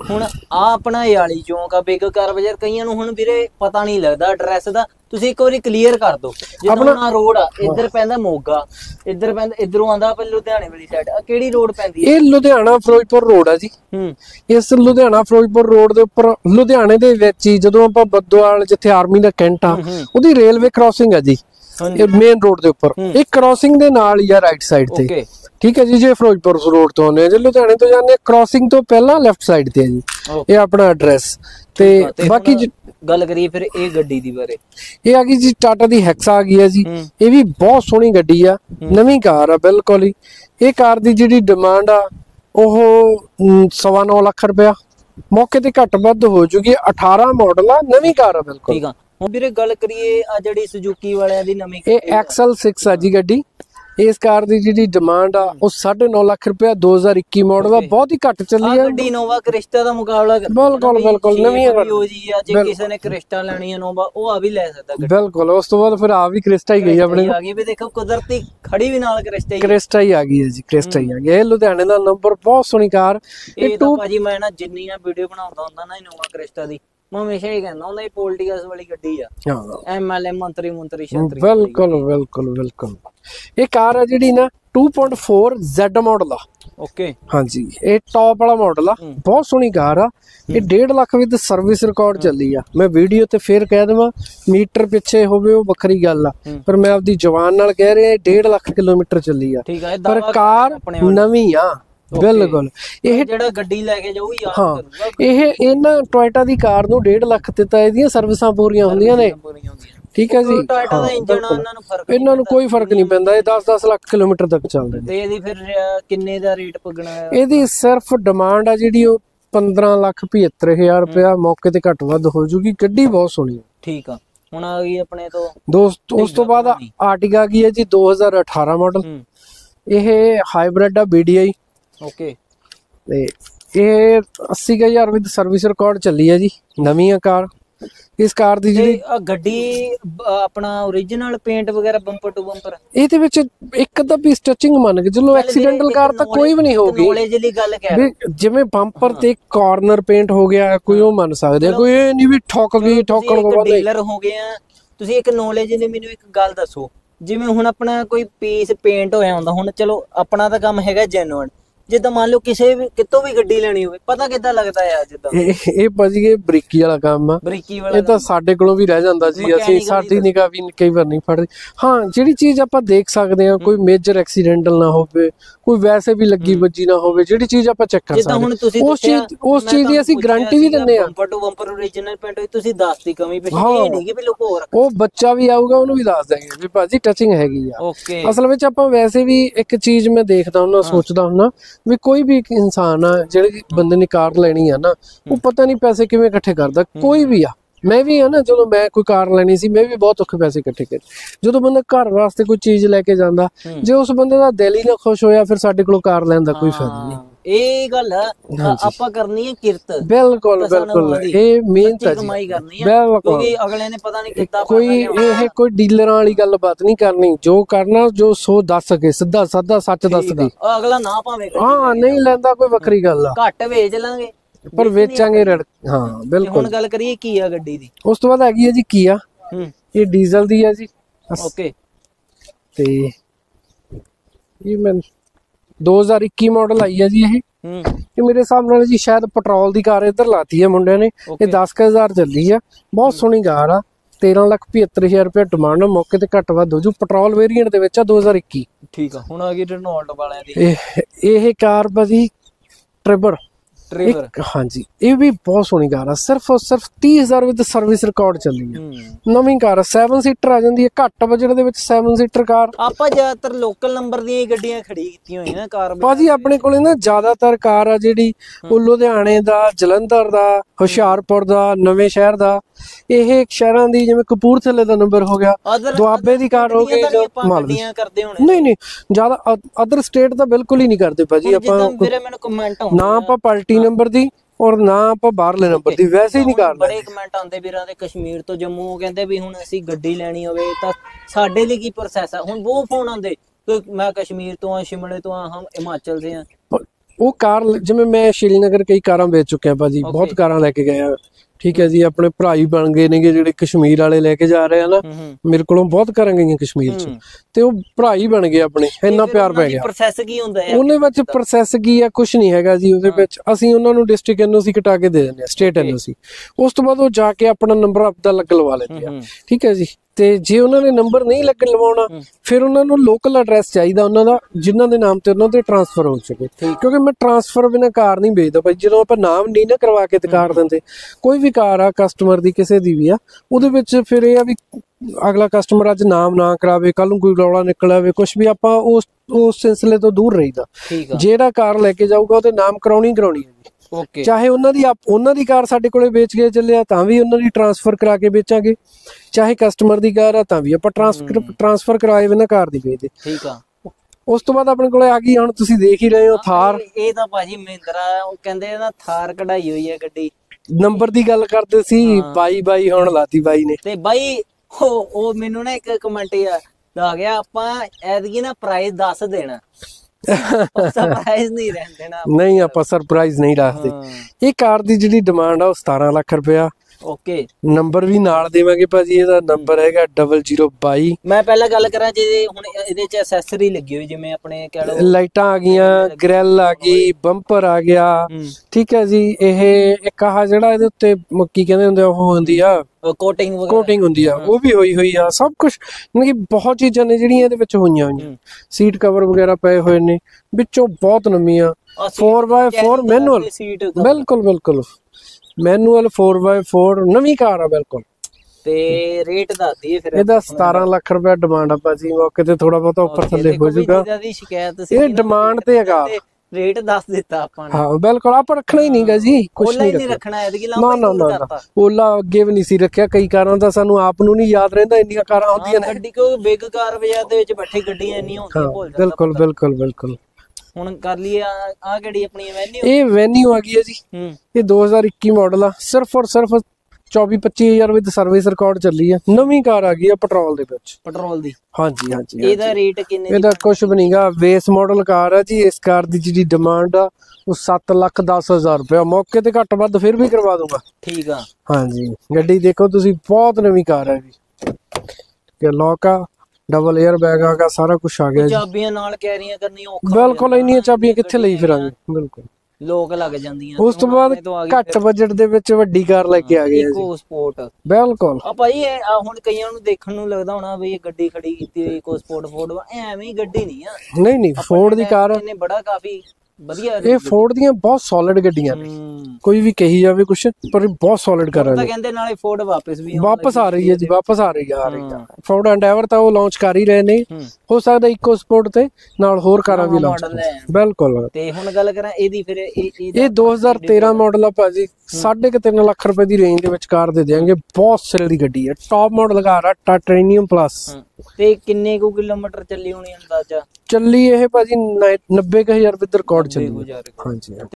ਹੁਣ ਆ ਆਪਣਾ ਯਾਲੀ ਚੌਂਕ ਆ ਬਿਗ ਕਾਰ ਬਾਜ਼ਾਰ ਕਈਆਂ ਨੂੰ ਹੁਣ ਵੀਰੇ ਪਤਾ ਨਹੀਂ ਲੱਗਦਾ ਐਡਰੈਸ ਦਾ। ਤੁਸੀਂ ਇੱਕ ਵਾਰੀ ਕਲੀਅਰ ਕਰ ਦਿਓ। ਜਿੱਦਾਂ ਆਹ ਰੋਡ ਆ ਇੱਧਰ ਪੈਂਦਾ ਮੋਗਾ ਇੱਧਰ ਪੈਂਦਾ ਇਧਰੋਂ ਆਂਦਾ ਆਪਾਂ ਲੁਧਿਆਣੇ ਵਾਲੀ ਸਾਈਡ ਆ ਕਿਹੜੀ ਰੋਡ ਪੈਂਦੀ ਹੈ ਇਹ ਲੁਧਿਆਣਾ ਫਿਰੋਜ਼ਪੁਰ ਰੋਡ ਆ ਜੀ। ਹੂੰ। ਇਸ ਲੁਧਿਆਣਾ ਫਿਰੋਜ਼ਪੁਰ ਰੋਡ ਦੇ ਉੱਪਰ ਲੁਧਿਆਣੇ ਦੇ ਵਿੱਚ ਹੀ ਜਦੋਂ ਆਪਾਂ ਬੱਦੋਵਾਲ ਜਿੱਥੇ ਆਰਮੀ ਦਾ ਕੈਂਟ ਆ। ਉਹਦੀ ਰੇਲਵੇ ਕ੍ਰਾਸਿੰਗ ਆ ਜੀ। ਇਹ ਮੇਨ ਰੋਡ ਦੇ ਉੱਪਰ। ਇਹ ਕ੍ਰਾਸਿੰਗ ਦੇ ਨਾਲ ਹੀ ਆ ਰਾਈਟ ਸਾਈਡ ਤੇ। ਓਕੇ ਠੀਕ ਹੈ ਜੀ ਜੇ ਫਿਰੋਜ਼ਪੁਰ ਰੋਡ ਤੋਂ ਆਉਂਦੇ ਆ ਜੇ ਲੁਧਿਆਣੇ ਤੋਂ ਜਾਂਦੇ ਆ ਕ੍ਰਾਸਿੰਗ ਤੋਂ ਪਹਿਲਾਂ ਲੈਫਟ ਸਾਈਡ ਤੇ ਆ ਜੀ। ਇਹ ਆਪਣਾ ਐਡਰੈਸ ਤੇ ਬਾਕੀ ਗੱਲ ਕਰੀਏ ਫਿਰ ਇਹ ਗੱਡੀ ਦੀ ਬਾਰੇ। ਇਹ ਆ ਗਈ ਜੀ ਟਾਟਾ ਦੀ ਹੈਕਸਾ ਆ ਗਈ ਹੈ ਜੀ। ਹੂੰ। ਇਹ ਵੀ ਬਹੁਤ ਸੋਹਣੀ ਗੱਡੀ ਆ ਨਵੀਂ ਕਾਰ ਆ ਬਿਲਕੁਲ ਹੀ। ਇਹ ਕਾਰ ਦੀ ਜਿਹੜੀ ਡਿਮਾਂਡ ਆ ਉਹ ਮ, ਸਵਾ ਨੌ ਲੱਖ ਰੁਪਇਆ। ਮੌਕੇ ਤੇ ਘੱਟ ਵੱਧ ਹੋ ਜੂਗੀ 18 ਮਾਡਲ ਆ ਨਵੀਂ ਕਾਰ ਆ ਬਿਲਕੁਲ। ਠੀਕ ਆ। ਹੁਣ ਵੀਰੇ ਗੱਲ ਕਰੀਏ ਆ ਜਿਹੜੀ ਸੁਜ਼ੂਕੀ ਵਾਲਿਆਂ ਦੀ ਨਵੀਂ ਇਹ ਐਕਸਲ 6 ਆ ਜੀ ਗੱਡੀ। ਇਸ ਕਾਰ ਦੀ ਜਿਹੜੀ ਡਿਮਾਂਡ ਆ ਉਹ 9.5 ਲੱਖ ਰੁਪਇਆ 2021 ਮਾਡਲ ਆ ਬਹੁਤ ਹੀ ਘੱਟ ਚੱਲੀ ਆ ਗੱਡੀ ਨੋਵਾ ਕ੍ਰਿਸਟਾ ਦਾ ਮੁਕਾਬਲਾ ਬਿਲਕੁਲ, ਬਿਲਕੁਲ, ਨਵੀਂ ਆ ਜੇ ਕਿਸੇ ਨੇ ਕ੍ਰਿਸਟਾ ਲੈਣੀ ਆ ਨੋਵਾ ਉਹ ਆ ਵੀ ਲੈ ਸਕਦਾ ਬਿਲਕੁਲ ਉਸ ਤੋਂ ਬਾਅਦ ਫਿਰ ਆ ਵੀ ਕ੍ਰਿਸਟਾ ਹੀ ਗਈ ਆਪਣੇ ਆ ਗਈ ਵੀ ਦੇਖੋ ਕੁਦਰਤੀ ਖੜੀ ਵੀ ਨਾਲ ਕ੍ਰਿਸਟਾ ਹੀ ਕ੍ਰਿਸਟਾ ਹੀ ਆ ਗਈ ਹੈ ਜੀ ਕ੍ਰਿਸਟਾ ਹੀ ਆ ਗਈ ਇਹ ਲੁਧਿਆਣੇ ਦਾ ਨੰਬਰ ਬਹੁਤ ਸੋਹਣੀ ਕਾਰ। ਇਹ ਤਾਂ ਭਾਜੀ ਮੈਂ ਨਾ ਜਿੰਨੀਆਂ ਵੀਡੀਓ ਬਣਾਉਂਦਾ ਹੁੰਦਾ ਨਾ ਇਨੋਵਾ ਕ੍ਰਿਸਟਾ ਦੀ ਮੈਂ ਹਮੇਸ਼ਾ ਹੀ ਕਹਿੰਦਾ ਹੁੰਦਾ ਇਹ ਪੋਲਿਟਿਕਸ ਵਾਲੀ ਗੱਡੀ ਆ। ਹਾਂ। ਐਮਐਲਏ ਮੰਤਰੀ ਮੰਤਰੀ ਛੰਤਰੀ ਬਿਲਕੁਲ ਬਿਲਕੁਲ ਬਿਲਕੁਲ। ਇਹ ਕਾਰ ਆ ਜਿਹੜੀ ਨਾ 2.4 Z ਮਾਡਲ ਆ। ਓਕੇ ਹਾਂਜੀ ਇਹ ਟੌਪ ਵਾਲਾ ਮਾਡਲ ਆ। ਬਹੁਤ ਸੋਹਣੀ ਕਾਰ ਆ। ਇਹ 1.5 ਲੱਖ ਵਿੱਚ ਸਰਵਿਸ ਰਿਕਾਰਡ ਚੱਲੀ ਆ। ਮੈਂ ਵੀਡੀਓ ਤੇ ਫੇਰ ਕਹਿ ਦਵਾਂ ਮੀਟਰ ਪਿੱਛੇ ਹੋਵੇ ਉਹ ਵੱਖਰੀ ਗੱਲ ਆ। ਪਰ ਮੈਂ ਆਪਦੀ ਜਵਾਨ ਨਾਲ ਕਹਿ ਰਿਹਾ ਇਹ 1.5 ਲੱਖ ਕਿਲੋਮੀਟਰ ਚੱਲੀ ਆ। ਪਰ ਕਾਰ ਨਵੀਂ ਆ। ਬਿਲਕੁਲ। ਇਹ ਜਿਹੜਾ ਗੱਡੀ ਲੈ ਕੇ ਜਾਊ ਯਾਦ ਹਾਂ ਕਰੂਗਾ ਇਹ ਇਹਨਾਂ ਟੋਇਟਾ ਦੀ ਕਾਰ ਨੂੰ 1.5 ਲੱਖ ਤੇ ਤਾਂ ਇਹਦੀਆਂ ਸਰਵਿਸਾਂ ਪੂਰੀਆਂ ਹੁੰਦੀਆਂ ਨੇ। ਠੀਕ ਹੈ ਜੀ? ਟੋਇਟਾ ਦਾ ਇੰਜਨ ਇਹਨਾਂ ਨੂੰ ਫ਼ਰਕ ਇਹਨਾਂ ਨੂੰ ਕੋਈ ਫ਼ਰਕ ਨਹੀਂ ਪੈਂਦਾ ਇਹ 10-10 ਲੱਖ ਕਿਲੋਮੀਟਰ ਤੱਕ ਚੱਲਦੇ ਨੇ। ਤੇ ਇਹਦੀ ਫਿਰ ਕਿੰਨੇ ਦਾ ਰੇਟ ਪਗਣਾ ਹੈ? ਇਹਦੀ ਸਿਰਫ ਡਿਮਾਂਡ ਆ ਜਿਹੜੀ ਉਹ 15 ਲੱਖ 75000 ਰੁਪਇਆ ਮੌਕੇ ਤੇ ਘੱਟ ਵੱਧ ਹੋ ਜੂਗੀ ਗੱਡੀ ਬਹੁਤ ਸੋਹਣੀ ਹੈ। ਠੀਕ ਆ। ਹੁਣ ਆ ਗਈ ਆਪਣੇ ਤੋਂ ਦੋਸਤ ਉਸ ਤੋਂ ਬਾਅਦ ਆਰਟਿਗਾ ਕੀ ਹੈ ਜੀ 2018 ਮਾਡਲ ਇਹ ਹਾਈਬ੍ਰਿਡ ਆ BDI ਓਕੇ ਤੇ ਇਹ 80000 ਵਿੱਚ ਸਰਵਿਸ ਰਿਕਾਰਡ ਚੱਲੀ ਹੈ ਜੀ ਨਵੀਂ ਆ ਕਾਰ। ਇਸ ਕਾਰ ਦੀ ਜਿਹੜੀ ਗੱਡੀ ਆਪਣਾ origignal ਪੇਂਟ ਵਗੈਰਾ ਬੰਪਰ ਟੂ ਬੰਪਰ ਇਹਦੇ ਵਿੱਚ ਇੱਕ ਤਾਂ ਵੀ ਸਟਿਚਿੰਗ ਮੰਨ ਕੇ ਚਲੋ ਐਕਸੀਡੈਂਟਲ ਕਾਰ ਤਾਂ ਕੋਈ ਵੀ ਨਹੀਂ ਹੋਊਗੀ। ਨੌਲੇਜ ਲਈ ਗੱਲ ਕਹਿ ਵੀ ਜਿਵੇਂ ਬੰਪਰ ਤੇ ਕਾਰਨਰ ਪੇਂਟ ਹੋ ਗਿਆ ਕੋਈ ਉਹ ਮੰਨ ਸਕਦੇ ਆ। ਕੋਈ ਇਹ ਨਹੀਂ ਵੀ ਠੁੱਕ ਗਈ ਠੋਕਣ ਤੋਂ ਬਾਅਦ। ਡੀਲਰ ਹੋ ਗਏ ਆ। ਤੁਸੀਂ ਇੱਕ ਨੌਲੇਜ ਨੇ ਮੈਨੂੰ ਇੱਕ ਗੱਲ ਦੱਸੋ। ਜਿਵੇਂ ਹੁਣ ਆਪਣਾ ਕੋਈ ਪੀਸ ਪੇਂਟ ਹੋਇਆ ਹੁੰਦਾ ਹੁਣ ਚਲੋ ਆਪਣਾ ਤਾਂ ਕੰਮ ਹੈਗਾ ਜੈਨੂਇਨ ਜਿੱਦਾਂ ਮੰਨ ਲਓ ਕਿਸੇ ਵੀ ਕਿਤੋਂ ਵੀ ਗੱਡੀ ਲੈਣੀ ਹੋਵੇ ਪਤਾ ਕਿੱਦਾਂ ਲੱਗਦਾ ਆ ਜਿੱਦਾਂ ਇਹ ਇਹ ਭਾਜੀ ਇਹ ਬਰੀਕੀ ਵਾਲਾ ਕੰਮ ਆ। ਬਰੀਕੀ ਵਾਲਾ ਇਹ ਤਾਂ ਸਾਡੇ ਕੋਲੋਂ ਵੀ ਰਹਿ ਜਾਂਦਾ ਜੀ ਅਸੀਂ ਸਾਡੀ ਨਿਗਾਹ ਵੀ ਕਈ ਵਾਰ ਨਹੀਂ ਫੜਦੀ। ਹਾਂ ਜਿਹੜੀ ਚੀਜ਼ ਆਪਾਂ ਦੇਖ ਸਕਦੇ ਹਾਂ ਕੋਈ ਮੇਜਰ ਐਕਸੀਡੈਂਟਲ ਨਾ ਹੋਵੇ ਕੋਈ ਵੈਸੇ ਵੀ ਲੱਗੀ ਵੱਜੀ ਨਾ ਹੋਵੇ ਜਿਹੜੀ ਚੀਜ਼ ਆਪਾਂ ਚੈੱਕ ਕਰ ਸਕਦੇ ਉਸ ਚੀਜ਼ ਉਸ ਚੀਜ਼ ਦੀ ਅਸੀਂ ਗਾਰੰਟੀ ਵੀ ਦਿੰਦੇ ਆ bumper to bumper original paint ਹੋਈ ਤੁਸੀਂ ਦੱਸਤੀ ਕਮੀ ਪੇਸ਼ੀ। ਇਹ ਨਹੀਂ ਕਿ ਵੀ ਲੋਕੋ ਹੋਰ ਉਹ ਬੱਚਾ ਵੀ ਆਊਗਾ ਉਹਨੂੰ ਵੀ ਦੱਸ ਦਾਂਗੇ ਵੀ ਭਾਜੀ ਟੱਚਿੰਗ ਹੈਗੀ ਆ। ਅਸਲ ਵਿੱਚ ਆਪਾਂ ਵੈਸੇ ਵੀ ਇੱਕ ਚੀਜ਼ ਮੈਂ ਦੇਖਦਾ ਹੁੰਦਾ ਸੋਚਦਾ ਹੁੰਦਾ ਵੀ ਕੋਈ ਵੀ ਇਨਸਾਨ ਆ ਜਿਹੜੇ ਬੰਦੇ ਨੇ ਕਾਰ ਲੈਣੀ ਆ ਨਾ ਉਹ ਪਤਾ ਨਹੀਂ ਪੈਸੇ ਕਿਵੇਂ ਇਕੱਠੇ ਕਰਦਾ ਕੋਈ ਵੀ ਆ। ਮੈਂ ਵੀ ਆ ਨਾ ਜਦੋਂ ਮੈਂ ਕੋਈ ਕਾਰ ਲੈਣੀ ਸੀ ਮੈਂ ਵੀ ਬਹੁਤ ਔਖੇ ਪੈਸੇ ਇਕੱਠੇ ਕੀਤੇ ਜਦੋਂ ਬੰਦਾ ਘਰ ਵਾਸਤੇ ਕੋਈ ਚੀਜ਼ ਲੈ ਕੇ ਜਾਂਦਾ ਜੇ ਉਸ ਬੰਦੇ ਦਾ ਦਿਲ ਹੀ ਨਾ ਖੁਸ਼ ਹੋਇਆ ਫਿਰ ਸਾਡੇ ਕੋਲੋਂ ਕਾਰ ਲੈਣ ਦਾ ਕੋਈ ਫਾਇਦਾ ਨਹੀਂ। ਇਹ ਗੱਲ ਆ, ਆਪਾਂ ਕਰਨੀ ਹੈ ਕਿਰਤ। ਬਿਲਕੁਲ ਬਿਲਕੁਲ। ਇਹ ਮਿਹਨਤ ਹੈ ਜੀ ਕਮਾਈ ਕਰਨੀ ਆ ਬਿਲਕੁਲ। ਕਿਉਂਕਿ ਅਗਲੇ ਨੇ ਪਤਾ ਨਹੀਂ ਕਿੱਦਾਂ ਕੋਈ ਇਹ ਕੋਈ ਡੀਲਰਾਂ ਵਾਲੀ ਗੱਲਬਾਤ ਨਹੀਂ ਕਰਨੀ। ਜੋ ਕਰਨਾ ਜੋ ਸੋ ਦੱਸ ਸਕੇ ਸਿੱਧਾ ਸਾਦਾ ਸੱਚ ਦੱਸਦੀ। ਉਹ ਅਗਲਾ ਨਾ ਭਾਵੇਂ ਹਾਂ ਨਹੀਂ ਲੈਂਦਾ ਕੋਈ ਵੱਖਰੀ ਗੱਲ ਆ। ਘੱਟ ਵੇਚ ਲਾਂਗੇ। ਪਰ ਵੇਚਾਂਗੇ ਰੜ ਹਾਂ ਬਿਲਕੁਲ। ਹੁਣ ਗੱਲ ਕਰੀਏ ਕੀ ਆ ਗੱਡੀ ਦੀ। ਉਸ ਤੋਂ ਬਾਅਦ ਹੈਗੀ ਹੈ ਜੀ ਕੀਆ ਹੂੰ। ਇਹ ਡੀਜ਼ਲ ਦੀ ਹੈ ਜੀ। ਓਕੇ। ਤੇ ਇਹ ਮੈਂ 2021 ਮਾਡਲ ਆਈ ਹੈ ਜੀ ਇਹ। ਹੂੰ। ਇਹ ਮੇਰੇ ਹਿਸਾਬ ਨਾਲ ਜੀ ਸ਼ਾਇਦ ਪੈਟਰੋਲ ਦੀ ਕਾਰ ਇੱਧਰ ਲਾਤੀ ਹੈ ਮੁੰਡੇ ਨੇ। ਇਹ Okay. 10000 ਚੱਲੀ ਆ। ਬਹੁਤ ਸੋਹਣੀ ਕਾਰ ਆ। 13 ਲੱਖ 75000 ਰੁਪਏ ਡਿਮਾਂਡ ਮੌਕੇ ਤੇ ਘੱਟ ਵੱਧ ਹੋ ਜੂ। ਪੈਟਰੋਲ ਵੇਰੀਐਂਟ ਦੇ ਵਿੱਚ ਆ 2021 ਠੀਕ ਆ ਹੁਣ ਆ ਗਈ ਰੈਨੋਲਟ ਵਾਲਿਆਂ ਦੀ। ਇਹ ਇਹ ਕਾਰ ਭਾਜੀ ਟ੍ਰਿਬਰ ਟ੍ਰੇਵਰ ਇੱਕ ਹਾਂਜੀ ਇਹ ਵੀ ਬਹੁਤ ਸੋਹਣੀ ਕਾਰ ਆ। ਸਿਰਫ ਔਰ ਸਿਰਫ 30000 ਵਿਦ ਸਰਵਿਸ ਰਿਕਾਰਡ ਚੱਲੀ ਆ। ਹੂੰ। ਨਵੀਂ ਕਾਰ 7 ਸੀਟਰ ਆ ਜਾਂਦੀ ਹੈ ਘੱਟ ਬਜਟ ਦੇ ਵਿੱਚ 7 ਸੀਟਰ ਕਾਰ। ਆਪਾਂ ਜ਼ਿਆਦਾਤਰ ਲੋਕਲ ਨੰਬਰ ਦੀਆਂ ਹੀ ਗੱਡੀਆਂ ਖੜੀ ਕੀਤੀਆਂ ਹੋਈਆਂ ਕਾਰ ਭਾਜੀ ਆਪਣੇ ਕੋਲੇ ਨਾ ਜ਼ਿਆਦਾਤਰ ਕਾਰ ਆ ਜਿਹੜੀ ਉਹ ਲੁਧਿਆਣੇ ਦਾ ਜਲੰਧਰ ਦਾ ਹੁਸ਼ਿਆਰਪੁਰ ਦਾ ਨਵੇਂ ਸ਼ਹਿਰ ਦਾ। ਇਹ ਸ਼ਹਿਰਾਂ ਦੀ ਜਿਵੇਂ ਕਪੂਰਥਲੇ ਦਾ ਨੰਬਰ ਹੋ ਗਿਆ ਦੁਆਬੇ ਦੀ ਕਾਰ ਹੋ ਗਈ ਜਾਂ ਆਪਾਂ ਮਾਲਵੇ ਗੱਡੀਆਂ ਕਰਦੇ ਹੋਣੇ। ਨਹੀਂ ਨਹੀਂ ਜ਼ਿਆਦਾ ਅਦਰ ਸਟੇਟ ਤਾਂ ਬਿਲਕੁਲ ਹੀ ਨਹੀਂ ਕਰਦੇ ਭਾਜੀ ਆਪਾਂ ਨਾ ਆਪਾਂ ਪਾਰਟੀ ਨੰਬਰ ਦੀ ਔਰ ਨਾ ਆਪਾਂ ਬਾਹਰਲੇ ਨੰਬਰ ਦੀ ਵੈਸੇ ਹੀ ਨਹੀਂ ਕਰਦੇ ਬੜੇ ਕਮੈਂਟ ਆਉਂਦੇ ਵੀਰਾਂ ਦੇ ਕਸ਼ਮੀਰ ਤੋਂ ਜੰਮੂ ਕਹਿੰਦੇ ਵੀ ਹੁਣ ਅਸੀਂ ਗੱਡੀ ਲੈਣੀ ਹੋਵੇ ਤਾਂ ਸਾਡੇ ਲਈ ਕੀ ਪ੍ਰੋਸੈਸ ਹੈ ਹੁਣ ਉਹ ਫੋਨ ਆਉਂਦੇ ਕਿ ਮੈਂ ਕਸ਼ਮੀਰ ਤੋਂ ਆ ਸ਼ਿਮਲੇ ਤੋਂ ਆ ਹਮ ਹਿਮਾਚਲ ਸੇ ਆ। ਉਹ ਕਾਰ ਜਿਵੇਂ ਮੈਂ ਸ਼੍ਰੀਨਗਰ ਕਈ ਕਾਰਾਂ ਵੇਚ ਚੁੱਕਿਆ ਭਾਜੀ ਬਹੁਤ ਕਾਰਾਂ ਲੈ ਕੇ ਗਏ ਆ। ਠੀਕ ਹੈ ਜੀ ਆਪਣੇ ਭਰਾ ਹੀ ਬਣ ਗਏ ਨੇਗੇ ਜਿਹੜੇ ਕਸ਼ਮੀਰ ਵਾਲੇ ਲੈ ਕੇ ਜਾ ਰਹੇ ਆ ਨਾ ਮੇਰੇ ਕੋਲੋਂ ਬਹੁਤ ਕਾਰਾਂ ਗਈਆਂ ਕਸ਼ਮੀਰ ਚ। ਤੇ ਉਹ ਭਰਾ ਹੀ ਬਣ ਗਏ ਆਪਣੇ ਇੰਨਾ ਪਿਆਰ ਪੈ ਗਿਆ। ਪ੍ਰੋਸੈਸ ਕੀ ਹੁੰਦਾ ਹੈ ਉਹਨੇ ਵਿੱਚ ਪ੍ਰੋਸੈਸ ਕੀ ਆ ਕੁਝ ਨਹੀਂ ਹੈਗਾ ਜੀ ਉਹਦੇ ਵਿੱਚ। ਅਸੀਂ ਉਹਨਾਂ ਨੂੰ ਡਿਸਟ੍ਰਿਕਟ ਐਨਓਸੀ ਕਟਾ ਕੇ ਦੇ ਦਿੰਦੇ ਆ ਸਟੇਟ ਐਨਓਸੀ ਉਸ ਤੋਂ ਬਾਅਦ ਉਹ ਜਾ ਕੇ ਆਪਣਾ ਨੰਬਰ ਆਪਦਾ ਲੱਗ ਲਵਾ ਲੈਂਦੇ ਆ। ਠੀਕ ਹੈ ਜੀ। ਤੇ ਜੇ ਉਹਨਾਂ ਨੇ ਨੰਬਰ ਨਹੀਂ ਲੱਗਣ ਲਵਾਉਣਾ ਫਿਰ ਉਹਨਾਂ ਨੂੰ ਲੋਕਲ ਐਡਰੈਸ ਚਾਹੀਦਾ ਉਹਨਾਂ ਦਾ ਜਿਨ੍ਹਾਂ ਦੇ ਨਾਮ ਤੇ ਉਹਨਾਂ ਤੇ ਟਰਾਂਸਫਰ ਹੋ ਸਕੇ। ਕਿਉਂਕਿ ਮੈਂ ਟਰਾਂਸਫਰ ਬਿਨਾ ਕਾਰ ਨਹੀਂ ਵੇਚਦਾ ਭਾਈ ਜਦੋਂ ਆਪਾਂ ਨਾਮ ਨਹੀਂ ਨਾ ਕਰਵਾ ਕੇ ਕਾਰ ਦਿੰਦੇ ਕੋਈ ਵੀ ਕਾਰ ਆ ਕਸਟਮਰ ਦੀ ਕਿਸੇ ਦੀ ਵੀ ਆ ਉਹਦੇ ਵਿੱਚ ਫਿਰ ਇਹ ਆ ਵੀ ਅਗਲਾ ਕਸਟਮਰ ਅੱਜ ਨਾਮ ਨਾ ਕਰਾਵੇ ਕੱਲ ਨੂੰ ਕੋਈ ਰੌਲਾ ਨਿਕਲ ਆਵੇ ਕੁਝ ਵੀ ਆਪਾਂ ਉਸ ਉਸ ਸਿਲਸਿਲੇ ਤੋਂ ਦੂਰ ਰਹੀਦਾ। ਜਿਹੜਾ ਕਾਰ ਲੈ ਕੇ ਜਾਊਗਾ ਉਹਦੇ ਨਾਮ ਕਰਾਉਣੀ ਕਰਾਉਣੀ ਹੈ। ਜੀ ਓਕੇ ਚਾਹੇ ਉਹਨਾਂ ਦੀ ਉਹਨਾਂ ਦੀ ਕਾਰ ਸਾਡੇ ਕੋਲੇ ਵੇਚ ਕੇ ਚੱਲਿਆ ਤਾਂ ਵੀ ਉਹਨਾਂ ਦੀ ਟਰਾਂਸਫਰ ਕਰਾ ਕੇ ਵੇਚਾਂਗੇ। ਚਾਹੇ ਕਸਟਮਰ ਦੀ ਕਾਰ ਆ ਤਾਂ ਵੀ ਆਪਾਂ ਟਰਾਂਸਫਰ ਟਰਾਂਸਫਰ ਕਰਾਏ ਬਿਨਾਂ ਕਾਰ ਦੀ ਵੇਚਦੇ। ਠੀਕ ਆ। ਉਸ ਤੋਂ ਬਾਅਦ ਆਪਣੇ ਕੋਲੇ ਆ ਗਈ ਹੁਣ ਤੁਸੀਂ ਦੇਖ ਹੀ ਰਹੇ ਹੋ ਥਾਰ। ਇਹ- ਤਾਂ ਭਾਜੀ ਮਹਿੰਦਰਾ ਉਹ ਕਹਿੰਦੇ ਨਾ ਥਾਰ ਕਢਾਈ ਹੋਈ ਹੈ ਗੱਡੀ। ਨੰਬਰ ਦੀ ਗੱਲ ਕਰਦੇ ਸੀ 22 22 ਹੁਣ ਲਾਤੀ ਬਾਈ ਨੇ। ਤੇ ਬਾਈ ਉਹ ਉਹ ਮੈਨੂੰ ਨਾ ਇੱਕ ਕਮੈਂਟ ਆ ਗਿਆ ਆਪਾਂ ਐਤਕੀ ਨਾ ਪ੍ਰਾਈਸ ਦੱਸ ਦੇਣਾ। ਸਰਪ੍ਰਾਈਜ਼ ਨਹੀਂ ਰਹਿਣ ਦੇਣਾ ਨਹੀਂ ਆਪਾਂ ਸਰਪ੍ਰਾਈਜ਼ ਨਹੀਂ ਰੱਖਦੇ। ਇਹ ਕਾਰ ਦੀ ਜਿਹੜੀ ਡਿਮਾਂਡ ਆ ਉਹ 17 ਲੱਖ ਰੁਪਇਆ ਓਕੇ ਨੰਬਰ ਵੀ ਨਾਲ ਦੇਵਾਂਗੇ ਭਾਜੀ ਇਹਦਾ ਨੰਬਰ ਹੈਗਾ 0022 ਮੈਂ ਪਹਿਲਾਂ ਗੱਲ ਕਰਾਂ ਜੇ ਹੁਣ ਇਹਦੇ ਚ ਐਕਸੈਸਰੀ ਲੱਗੀ ਹੋਈ ਜਿਵੇਂ ਆਪਣੇ ਕਹਿ ਲਓ ਲਾਈਟਾਂ ਆ ਗਈਆਂ ਗ੍ਰਿਲ ਆ ਗਈ ਬੰਪਰ ਆ ਗਿਆ। ਠੀਕ ਹੈ ਜੀ ਇਹ ਇੱਕ ਆਹ ਜਿਹੜਾ ਇਹਦੇ ਉੱਤੇ ਕੀ ਕਹਿੰਦੇ ਹੁੰਦੇ ਉਹ ਹੁੰਦੀ ਆ। ਕੋਟਿੰਗ ਵਗੈਰਾ। ਕੋਟਿੰਗ ਹੁੰਦੀ ਆ ਉਹ ਵੀ ਹੋਈ ਹੋਈ ਆ ਸਭ ਕੁਝ ਕਿ ਬਹੁਤ ਚੀਜ਼ਾਂ ਨੇ ਜਿਹੜੀਆਂ ਇਹਦੇ ਵਿੱਚ ਹੋਈਆਂ ਹੋਈਆਂ। ਸੀਟ ਕਵਰ ਵਗੈਰਾ ਪਏ ਹੋਏ ਨੇ ਵਿੱਚੋਂ ਬਹੁਤ ਨਵੀਆਂ। ਆਹ ਸੀਟ 4x4 ਮੈਨੂਅਲ ਬਿਲਕੁਲ ਬਿਲਕੁਲ। ਮੈਨੂਅਲ 4x4 ਨਵੀਂ ਕਾਰ ਆ ਬਿਲਕੁਲ। ਤੇ ਰੇਟ ਦੱਸ ਦਈਏ ਫਿਰ ਇਹਦਾ 17 ਲੱਖ ਰੁਪਏ ਡਿਮਾਂਡ ਆ ਭਾਜੀ ਮੌਕੇ ਤੇ ਥੋੜਾ ਬਹੁਤਾ ਉੱਪਰ ਥੱਲੇ ਹੋ ਜਾਊਗਾ। ਇਹ ਡਿਮਾਂਡ ਤੇ ਹੈਗਾ। ਰੇਟ ਦੱਸ ਦਿੱਤਾ ਆਪਾਂ ਨੇ। ਹਾਂ ਬਿਲਕੁਲ ਆਪਾਂ ਰੱਖਣਾ ਹੀ ਨਹੀਂਗਾ ਜੀ ਕੁਝ ਨਹੀਂ ਨਹੀਂ ਰੱਖਣਾ। ਐਤਕੀ ਨਾ ਲਾਂਬਾ ਨਾ ਨਾ ਨਾ। ਓਲਾ ਅੱਗੇ ਵੀ ਨਹੀਂ ਸੀ ਰੱਖਿਆ ਕਈ ਕਾਰਾਂ ਦਾ ਸਾਨੂੰ ਆਪ ਨੂੰ ਨਹੀਂ ਯਾਦ ਰਹਿੰਦਾ ਇੰਨੀਆਂ ਕਾਰਾਂ ਹੁੰਦੀਆਂ ਨੇ। ਗੱਡੀ ਕੋ ਬਿਗ ਕਾਰ ਬਾਜ਼ਾਰ ਦੇ ਵਿੱਚ ਬੈਠੀ ਗੱਡੀਆਂ ਇੰਨੀਆਂ ਹੁੰਦੀਆਂ ਹਾਂ ਭੁੱਲ ਜਾਂਦਾ ਬਿਲਕੁਲ ਬਿਲਕੁਲ ਬਿਲਕੁਲ। ਹੁਣ ਕਰ ਲਈਏ ਆ ਕਿਹੜੀ ਆਪਣੀ ਐਵੈਨਿਊ ਇਹ ਵੈਨਿਊ ਆ ਗਈ ਹੈ ਜੀ। ਇਹ 2021 ਮਾਡਲ ਆ। ਸਿਰਫ ਔਰ ਸਿਰਫ 24 25000 ਵਿੱਚ ਸਰਵਿਸ ਰਿਕਾਰਡ ਚੱਲੀ ਆ। ਨਵੀਂ ਕਾਰ ਆ ਗਈ ਆ ਪੈਟਰੋਲ ਦੇ ਵਿੱਚ। ਪੈਟਰੋਲ ਦੀ। ਹਾਂਜੀ ਹਾਂਜੀ। ਇਹਦਾ ਰੇਟ ਕਿੰਨੇ? ਇਹਦਾ ਕੁਝ ਵੀ ਨਹੀਂਗਾ। ਬੇਸ ਮਾਡਲ ਕਾਰ ਆ ਜੀ। ਇਸ ਕਾਰ ਦੀ ਜਿਹੜੀ ਡਿਮਾਂਡ ਆ ਉਹ 7 ਲੱਖ 10000 ਰੁਪਏ ਮੌਕੇ ਤੇ ਘੱਟ ਵੱਧ ਫਿਰ ਵੀ ਕਰਵਾ ਦੂੰਗਾ ਠੀਕ ਆ। ਹਾਂਜੀ। ਗੱਡੀ ਦੇਖੋ ਤੁਸੀਂ ਬਹੁਤ ਨਵੀਂ ਕਾਰ ਹੈ ਜੀ। ਕਿ ਲੋਕ ਆ। ਡਬਲ 에ਅਰ ਬੈਗ ਆ ਗਿਆ ਸਾਰਾ ਕੁਝ ਆ ਗਿਆ ਜੀ। ਚਾਬੀਆਂ ਨਾਲ ਕੈਰੀਆਂ ਕਰਨੀਆਂ ਔਖਾ ਬਿਲਕੁਲ ਇੰਨੀਆਂ ਚਾਬੀਆਂ ਕਿੱਥੇ ਲਈ ਫਿਰਾਂਗੇ? ਬਿਲਕੁਲ। ਲੋਕ ਲੱਗ ਜਾਂਦੀਆਂ। ਉਸ ਤੋਂ ਬਾਅਦ ਘੱਟ ਬਜਟ ਦੇ ਵਿੱਚ ਵੱਡੀ ਕਾਰ ਲੈ ਕੇ ਆ ਗਏ ਜੀ। ਇਕੋ ਸਪੋਰਟ ਬਿਲਕੁਲ। ਆ ਭਾਈ ਹੁਣ ਕਈਆਂ ਨੂੰ ਦੇਖਣ ਨੂੰ ਲੱਗਦਾ ਹੋਣਾ ਵੀ ਇਹ ਗੱਡੀ ਖੜੀ ਕੀਤੀ ਹੋਈ ਇਕੋ ਸਪੋਰਟ ਫੋਰਡ ਐਵੇਂ ਹੀ ਗੱਡੀ ਨਹੀਂ ਆ। ਨਹੀਂ ਨਹੀਂ ਫੋਰਡ ਦੀ ਕਾਰ ਇਹਨੇ ਬੜਾ ਕਾਫੀ ਵਧੀਆ ਇਹ ਫੋਰਡ ਦੀਆਂ ਬਹੁਤ ਸੋਲਿਡ ਗੱਡੀਆਂ ਨੇ। ਕੋਈ ਵੀ ਕਹੀ ਜਾਵੇ ਕੁਛ ਪਰ ਬਹੁਤ ਸੋਲਿਡ ਕਾਰਾਂ ਤਾਂ ਨੇ ਕਹਿੰਦੇ ਨਾਲੇ ਫੋਰਡ ਵਾਪਸ ਵੀ ਵਾਪਸ ਆ ਰਹੀ ਹੈ ਜੀ ਵਾਪਸ ਆ ਰਹੀ ਆ ਰਹੀ ਹਾਂ। ਆ ਫੋਰਡ ਐਂਡੈਵਰ ਤਾਂ ਉਹ ਲਾਂਚ ਕਰ ਹੀ ਰਹੇ ਨੇ। ਹੂੰ। ਹੋ ਸਕਦਾ ਇਕੋ ਸਪੋਰਟ ਤੇ ਨਾਲ ਹੋਰ ਕਾਰਾਂ ਵੀ ਲਾਂਚ। ਬਿਲਕੁਲ। ਤੇ ਹੁਣ ਗੱਲ ਕਰਾਂ ਇਹਦੀ ਫਿਰ ਇਹ ਇਹਦਾ ਇਹ 2013 ਮਾਡਲ ਆ ਭਾਜੀ 3.5 ਲੱਖ ਰੁਪਏ ਦੀ ਰੇਂਜ ਦੇ ਵਿੱਚ ਕਾਰ ਦੇ ਦੇਾਂਗੇ ਬਹੁਤ ਸਿਰੇ ਦੀ ਗੱਡੀ ਹੈ ਟਾਪ ਮਾਡਲ ਕਾਰ ਆ ਟਾਟੇਨੀਅਮ ਪਲੱਸ। ਤੇ ਕਿੰਨੇ ਕੁ ਕਿਲੋਮੀਟਰ ਚੱਲੀ ਹੋਣੀ ਅੰਦਾਜ਼ਾ? ਚੱਲੀ ਇਹ ਭਾਜੀ 90000 ਰੁਪਏ ਦਾ ਰਿਕਾਰਡ ਚੱਲੀ ਗੁਜ਼ਾਰੇ ਹਾਂਜੀ।